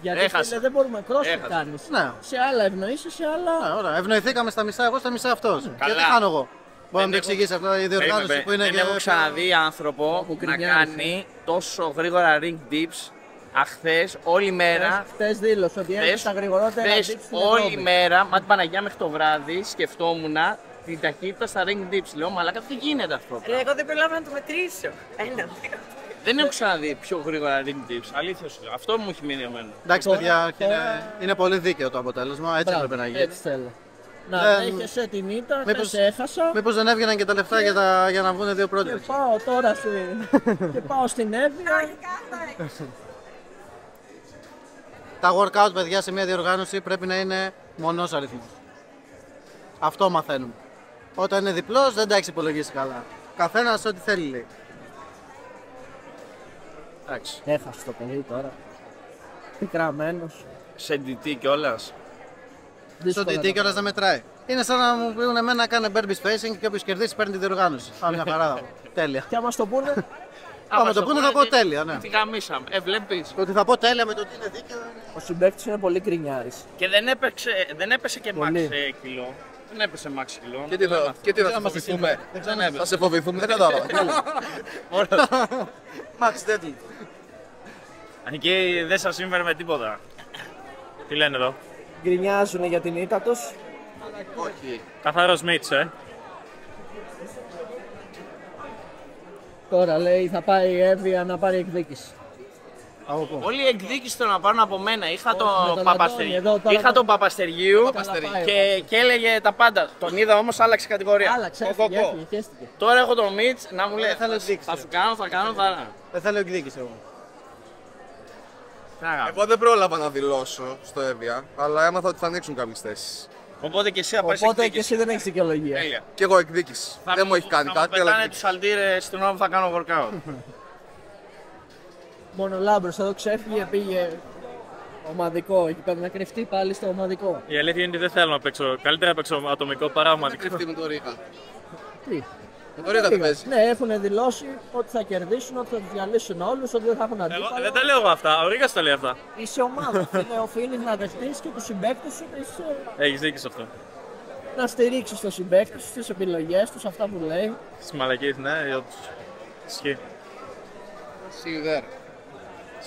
Γιατί Έχασε. φίλε, δεν μπορούμε crossfit Έχασε. κάνεις. Ναι. Σε άλλα ευνοείσαι, σε άλλα. Α, Ωραία, ευνοηθήκαμε στα μισά εγώ, στα μισά αυτός. Καλά. Γιατί χάνω εγώ; Μπορεί να μου το εξηγήσει αυτό η διοργάνωση Περίμενε, που είναι δεν και. έχω ξαναδεί άνθρωπο Που να γκρινιάζει. κάνεις τόσο γρήγορα ring dips αχθές, όλη μέρα. Χθες δήλωσε ότι έχει Χθες- τα γρηγορότερα χθες dips στην όλη Ευρώπη. μέρα, μα την Παναγιά μέχρι το βράδυ, σκεφτόμουν την ταχύτητα στα ring dips. Λέω, μαλάκα τι γίνεται αυτό. Ρε, εγώ δεν προλάβω να το μετρήσω. Ένα, δύο. Δεν έχω ξαναδεί πιο γρήγορα ring dips. Αλήθεια σου λέω. Αυτό μου έχει μείνει εμένα. Εντάξει, παιδιά, είναι, είναι πολύ δίκαιο το αποτέλεσμα. Έτσι Μπράβο, έπρεπε να γίνει. Έτσι θέλω. Να Δεν- δέχεσαι την ήττα, Μήπως- χθες έχασα Μήπως δεν έβγαιναν και τα λεφτά για, τα, για να βγουν δύο και projects. πάω τώρα στη... και πάω στην Εύβοια. Τα workout, παιδιά, σε μια διοργάνωση πρέπει να είναι μονός αριθμός. Αυτό μαθαίνουμε. Όταν είναι διπλός δεν τα έχεις υπολογίσει καλά. Καθένας ό,τι θέλει λέει. Εντάξει. Έχασε το παιδί τώρα. Πικραμένος. Σε DT κιόλας. Στο Δύσκολα DT τα κιόλας δεν μετράει. Είναι σαν να μου πούν εμένα να κάνει burpee spacing και όποιος κερδίσει παίρνει τη διοργάνωση. Α, μια χαρά θα πω. Τέλεια. Και άμα στο πούνε, Άμα το πούνε θα πω τέλεια, ναι. Τι γαμίσαμε. Ε, βλέπεις. Το ότι θα πω τέλεια με το ότι είναι δίκαιο. ο συμπαίκτης είναι πολύ γκρινιάρης. Και δεν έπαιξε, δεν έπεσε και max Πολύ. ε, κιλό. Δεν έπεσε max κιλό. Και τι θα, και τι θα σε φοβηθούμε; Δεν έπεσε. Θα σε φοβηθούμε, δεν κατάλαβα. Max Deadly. Εκεί δεν σας σύμφερε με τίποτα. Τι λένε εδώ; Γκρινιάζουν για την ήττα τους. Όχι. Καθαρός μίτς, ε. Τώρα λέει θα πάει η Εύβοια να πάρει εκδίκηση. Από πού; Όλη η εκδίκηση θέλω να πάρουν από μένα. Είχα με τον τον Αντώνη, Παπαστεργίου. εδώ τώρα Είχα το- τον Παπαστεργίου Παπαστεργίου. και, και έλεγε τα πάντα. Τον είδα όμως άλλαξε κατηγορία. Άλλαξε, Κο, έφυγε, κο, κο. έφυγε, χέστηκε. Τώρα έχω τον Μίτς να μου λέει θέλω θα, εκδίκηση. θα σου κάνω, θα κάνω, θα... Δεν θέλω εκδίκηση εγώ. Τι να κάνω. Εγώ δεν πρόλαβα να δηλώσω στο Εύβοια, αλλά έμαθα ότι θα ανοίξουν κάποιες θέσεις. Οπότε και εσύ θα πάρεις Οπότε και εκδίκηση. εσύ δεν έχεις δικαιολογία. Τέλεια. Και εγώ εκδίκηση. Θα Δεν μου έχει κάνει θα κάτι, μου αλλά πετάνε τους αλτήρες την ώρα που θα κάνω workout. Μόνο ο Λάμπρος εδώ ξέφυγε, πήγε ομαδικό. Εκεί πέρα να κρυφτεί πάλι στο ομαδικό. Η αλήθεια είναι ότι δεν θέλω να παίξω. Καλύτερα να παίξω ατομικό παρά ομαδικό. κρυφτεί με το Ρίγα. Τι; Με το Ρίγα δεν παίζει. Ναι, έχουν δηλώσει ότι θα κερδίσουν, ότι θα τους διαλύσουν όλους, ότι δεν θα έχουν Εγώ, αντίπαλο. δεν τα λέω εγώ αυτά. Ο Ρίγας τα λέει αυτά. Είσαι ομάδα. Φίλε, οφείλεις να δεχτείς και τους συμπαίκτες σου τις, ε, Έχεις δίκιο σε αυτό. να στηρίξεις τον συμπαίκτη σου, τις επιλογές τους, αυτά που λέει. Στις μαλακίες, ναι, για τους. Ισχύει. See you there.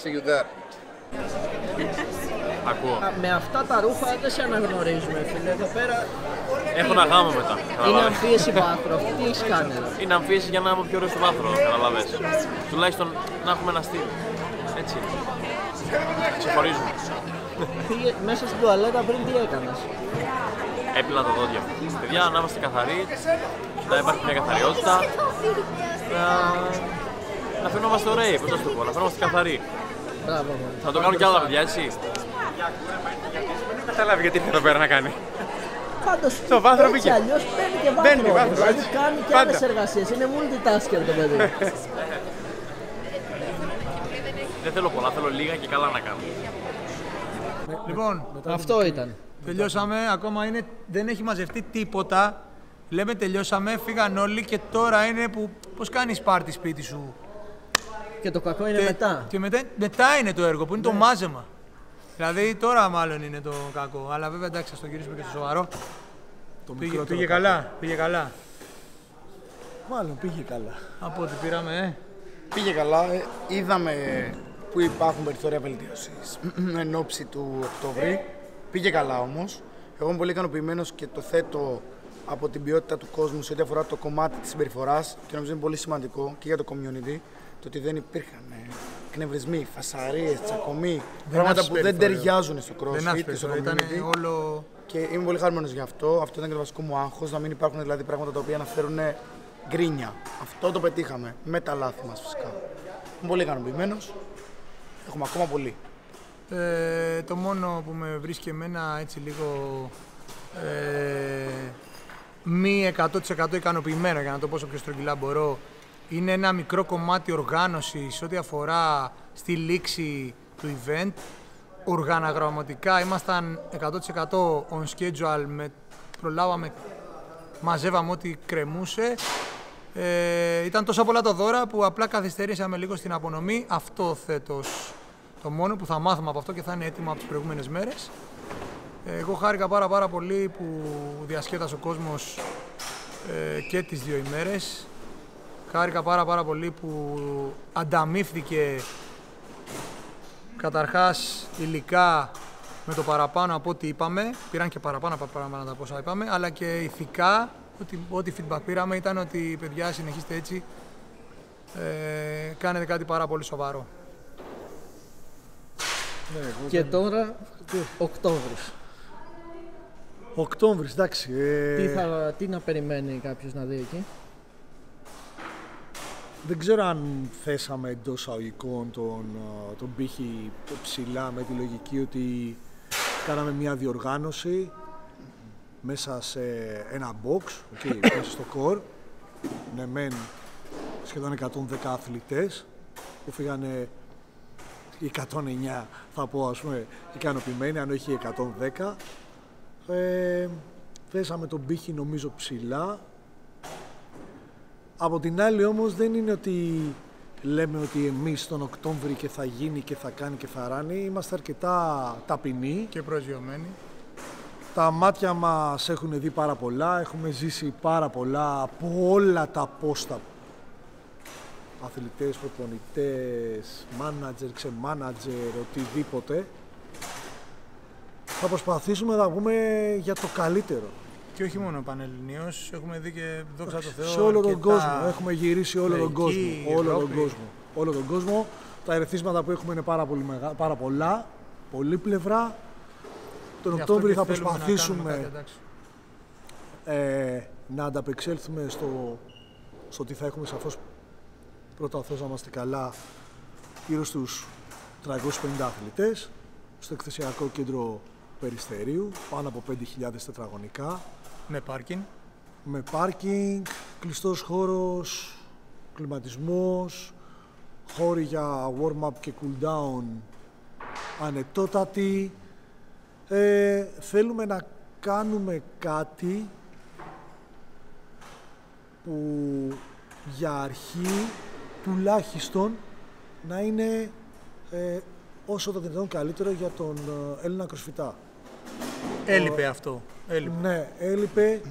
See you there. Ακούω. Α, Με αυτά τα ρούχα δεν σε αναγνωρίζουμε, φίλε. Εδώ πέρα Έχω να γάμο μετά. είναι καταλάβες. αμφίεση βάθρο. Τι έχεις κάνει εδώ. Είναι αμφίεση για να είμαι πιο ωραίος στο βάθρο, καταλαβες. Τουλάχιστον να έχουμε ένα στυλ. Έτσι. Ξεχωρίζουμε. Πήγε μέσα στην τουαλέτα πριν τι έκανες; Έπλυνα τα δόντια μου. Παιδιά, να είμαστε καθαροί, να υπάρχει μια καθαριότητα, να, να φαινόμαστε ωραίοι, πώς να σου το πω, να φαινόμαστε καθαροί. Μπράβο. Θα το κάνουν κι άλλα παιδιά, έτσι. Δεν καταλάβει γιατί ήρθε εδώ πέρα να κάνει. Πάντως, Στο βάθρο έτσι πήγε. αλλιώς παίρνει και βάθρο. Μπαίνει βάθρο, δηλαδή έτσι. κάνει και Πάντα. άλλες εργασίες. Είναι multitasker το παιδί. Δεν θέλω πολλά, θέλω λίγα και καλά να κάνω. Λοιπόν, Αυτό ήταν. τελειώσαμε. Ακόμα είναι, δεν έχει μαζευτεί τίποτα. Λέμε τελειώσαμε, φύγαν όλοι και τώρα είναι που. Πώς κάνεις πάρτι σπίτι σου; Και το κακό είναι Και- μετά. Και μετά, μετά είναι το έργο που είναι το μάζεμα. Δηλαδή τώρα μάλλον είναι το κακό. Αλλά βέβαια εντάξει, θα το γυρίσουμε και στο σοβαρό. πήγε, μικρότερο πήγε κακό. καλά, πήγε καλά. Μάλλον πήγε καλά. Από ό,τι πήραμε, ε. Πήγε καλά. ε, Είδαμε που υπάρχουν περιθώρια βελτίωσης εν ώψη του Οκτώβρη. Πήγε καλά όμως. Εγώ είμαι πολύ ικανοποιημένος και το θέτω από την ποιότητα του κόσμου σε ό,τι αφορά το κομμάτι της συμπεριφοράς και νομίζω είναι πολύ σημαντικό και για το community το ότι δεν υπήρχαν ε, εκνευρισμοί, φασαρίε, τσακωμοί, πράγματα που δεν περιθώριο. ταιριάζουν στο Δεν CrossFit άφησε και στο περιθώριο, community. ήταν όλο- Και είμαι πολύ χαρούμενος γι' αυτό. Αυτό ήταν και το βασικό μου άγχος, να μην υπάρχουν δηλαδή πράγματα τα οποία να φέρουν γκρίνια. Αυτό το πετύχαμε με τα λάθη μας φυσικά. Είμαι πολύ ικανοποιημένος. Έχουμε ακόμα πολύ. Ε, το μόνο που με βρίσκει εμένα έτσι λίγο ε, μη 100% ικανοποιημένο για να το πω όσο πιο στρογγυλά μπορώ είναι ένα μικρό κομμάτι οργάνωσης ό,τι αφορά στη λήξη του event. Οργαναγραμματικά ήμασταν 100% on schedule, με, προλάβαμε, μαζεύαμε ό,τι κρεμούσε. Ε, ήταν τόσο πολλά τα δώρα που απλά καθυστερήσαμε λίγο στην απονομή. Αυτό θέτως ως το μόνο που θα μάθουμε από αυτό και θα είναι έτοιμο από τις προηγούμενες μέρες. Ε, Εγώ χάρηκα πάρα πάρα πολύ που διασκέδασε ο κόσμος ε, και τις δύο ημέρες. Χάρηκα πάρα πάρα πολύ που ανταμείφθηκε καταρχάς υλικά με το παραπάνω από ό,τι είπαμε. Πήραν και παραπάνω από παραπάνω από όσα είπαμε, αλλά και ηθικά ότι, ό,τι feedback πήραμε ήταν ότι παιδιά συνεχίστε έτσι, ε, κάνετε κάτι πάρα πολύ σοβαρό. Ναι, εγώ Και δεν- τώρα Οκτώβρης. Οκτώβρης, εντάξει. Ε, Τι, θα, τι να περιμένει κάποιος να δει εκεί; Δεν ξέρω αν θέσαμε εντός αγωγικών τον, ε, τον πύχη ψηλά με τη λογική ότι κάναμε μια διοργάνωση μέσα σε ένα box, εκεί, μέσα στο core. Ναι, μεν σχεδόν 110 αθλητές που φύγανε οι 109 θα πω ας πούμε ικανοποιημένοι, αν όχι οι 110. Ε, θέσαμε τον πύχη νομίζω ψηλά από την άλλη όμως δεν είναι ότι λέμε ότι εμείς τον Οκτώβρη και θα γίνει και θα κάνει και θα ράνει. Είμαστε αρκετά ταπεινοί. Και προσγειωμένοι. Τα μάτια μας έχουν δει πάρα πολλά, έχουμε ζήσει πάρα πολλά από όλα τα πόστα. Αθλητές, προπονητές, μάνατζερ, ξεμάνατζερ, οτιδήποτε. Θα προσπαθήσουμε να πούμε για το καλύτερο. Και όχι μόνο πανελληνίως, έχουμε δει και δόξα τω Θεώ σε όλο τον αρκετά κόσμο. Έχουμε γυρίσει όλο τον κόσμο. λαϊκή, Όλο τον Ευρώπη. κόσμο. Όλο τον κόσμο. Τα ερεθίσματα που έχουμε είναι πάρα, πολύ μεγα... πάρα πολλά. Πολύ πλευρά. Τον Γι' αυτό Οκτώβρη και θα θέλουμε να κάνουμε προσπαθήσουμε κάτι, εντάξει. ε, να ανταπεξέλθουμε στο, στο ότι θα έχουμε σαφώς πρώτα ο Θεός να είμαστε καλά γύρω στους 350 αθλητές στο εκθεσιακό κέντρο Περιστερίου πάνω από 5.000 τετραγωνικά Με πάρκινγκ. με πάρκινγκ, κλειστός χώρος, κλιματισμός, χώροι για warm-up και cool-down ανετότατοι. Ε, θέλουμε να κάνουμε κάτι που για αρχή τουλάχιστον να είναι ε, όσο το δυνατόν καλύτερο για τον ε, Έλληνα κροσφυτά. Έλειπε αυτό. Έλειπε. Ναι, έλειπε.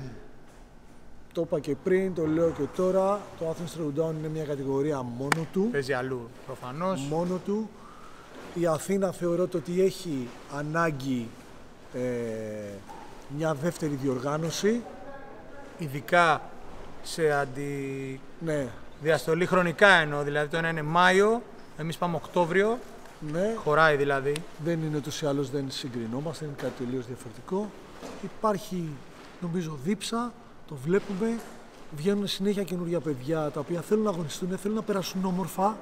Το είπα και πριν, το λέω και τώρα. Το Athens Throwdown είναι μια κατηγορία μόνο του. Παίζει αλλού προφανώς. Μόνο του. Η Αθήνα θεωρώ το ότι έχει ανάγκη ε, μια δεύτερη διοργάνωση. Ειδικά σε αντι... Ναι. διαστολή χρονικά εννοώ. Δηλαδή το ένα είναι Μάιο Εμείς πάμε Οκτώβριο. Ναι. Χωράει δηλαδή. Δεν είναι ούτως ή άλλως δεν συγκρινόμαστε, είναι κάτι τελείως διαφορετικό. Υπάρχει νομίζω δίψα, το βλέπουμε. Βγαίνουν συνέχεια καινούργια παιδιά τα οποία θέλουν να αγωνιστούν, θέλουν να περάσουν όμορφα.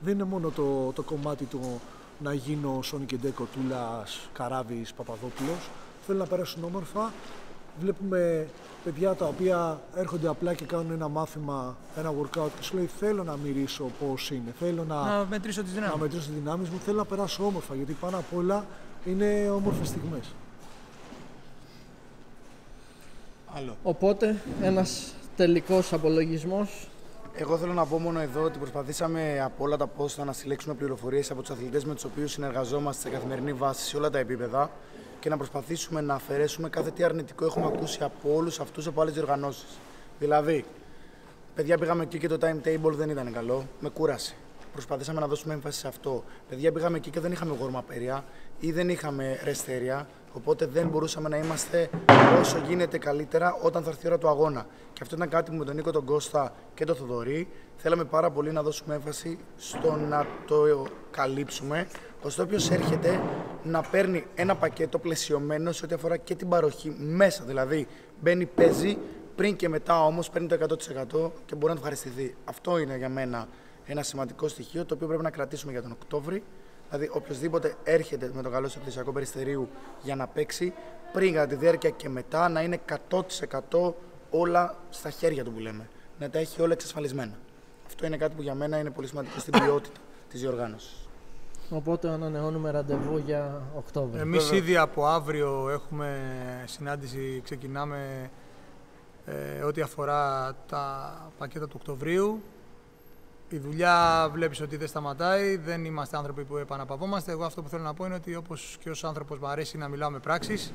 Δεν είναι μόνο το, το κομμάτι του να γίνω Σόνι και Ντέκο, Τούλας, Καράβης, Παπαδόπουλος. Θέλουν να περάσουν όμορφα. Βλέπουμε παιδιά τα οποία έρχονται απλά και κάνουν ένα μάθημα, ένα workout και σου λέει θέλω να μυρίσω πώς είναι, θέλω να, Να μετρήσω τις δυνάμεις. να μετρήσω τις δυνάμεις μου, θέλω να περάσω όμορφα γιατί πάνω απ' όλα είναι όμορφες στιγμές. Οπότε, ένας τελικός απολογισμός. Εγώ θέλω να πω μόνο εδώ ότι προσπαθήσαμε από όλα τα πόστα να συλλέξουμε πληροφορίες από τους αθλητές με τους οποίους συνεργαζόμαστε σε καθημερινή βάση σε όλα τα επίπεδα και να προσπαθήσουμε να αφαιρέσουμε κάθε τι αρνητικό έχουμε ακούσει από όλους αυτούς από άλλες διοργανώσεις. Δηλαδή, παιδιά πήγαμε εκεί και το timetable δεν ήταν καλό, με κούρασε. Προσπαθήσαμε να δώσουμε έμφαση σε αυτό. Παιδιά πήγαμε εκεί και δεν είχαμε γορμαπέρια ή δεν είχαμε ρεστέρια, οπότε δεν μπορούσαμε να είμαστε όσο γίνεται καλύτερα όταν θα έρθει η ώρα του αγώνα. Και αυτό ήταν κάτι που με τον Νίκο, τον Κώστα και τον Θοδωρή θέλαμε πάρα πολύ να δώσουμε έμφαση στο να το καλύψουμε, ώστε όποιος έρχεται να παίρνει ένα πακέτο πλαισιωμένο σε ό,τι αφορά και την παροχή μέσα. Δηλαδή μπαίνει, παίζει, πριν και μετά όμως παίρνει το 100% και μπορεί να το ευχαριστηθεί. Αυτό είναι για μένα ένα σημαντικό στοιχείο το οποίο πρέπει να κρατήσουμε για τον Οκτώβρη. Δηλαδή, οποιοδήποτε έρχεται με το καλό στο Εκκλησιακό Περιστερίου για να παίξει, πριν, κατά τη διάρκεια και μετά, να είναι 100% όλα στα χέρια του που λέμε. Να τα έχει όλα εξασφαλισμένα. Αυτό είναι κάτι που για μένα είναι πολύ σημαντικό στην ποιότητα της διοργάνωσης. Οπότε ανανεώνουμε ραντεβού για Οκτώβριο. Εμείς ήδη από αύριο έχουμε συνάντηση, ξεκινάμε ε, ό,τι αφορά τα πακέτα του Οκτωβρίου. Η δουλειά βλέπεις ότι δεν σταματάει, δεν είμαστε άνθρωποι που επαναπαυόμαστε. Εγώ αυτό που θέλω να πω είναι ότι όπως και ως άνθρωπος μου αρέσει να μιλάω με πράξεις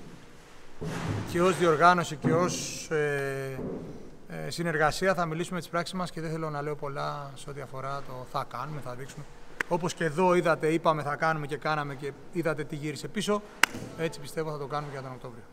και ως διοργάνωση και ως ε, ε, συνεργασία θα μιλήσουμε τις πράξεις μας και δεν θέλω να λέω πολλά σε ό,τι αφορά το θα κάνουμε, θα δείξουμε. Όπως και εδώ είδατε, είπαμε θα κάνουμε και κάναμε και είδατε τι γύρισε πίσω, έτσι πιστεύω θα το κάνουμε για τον Οκτώβριο.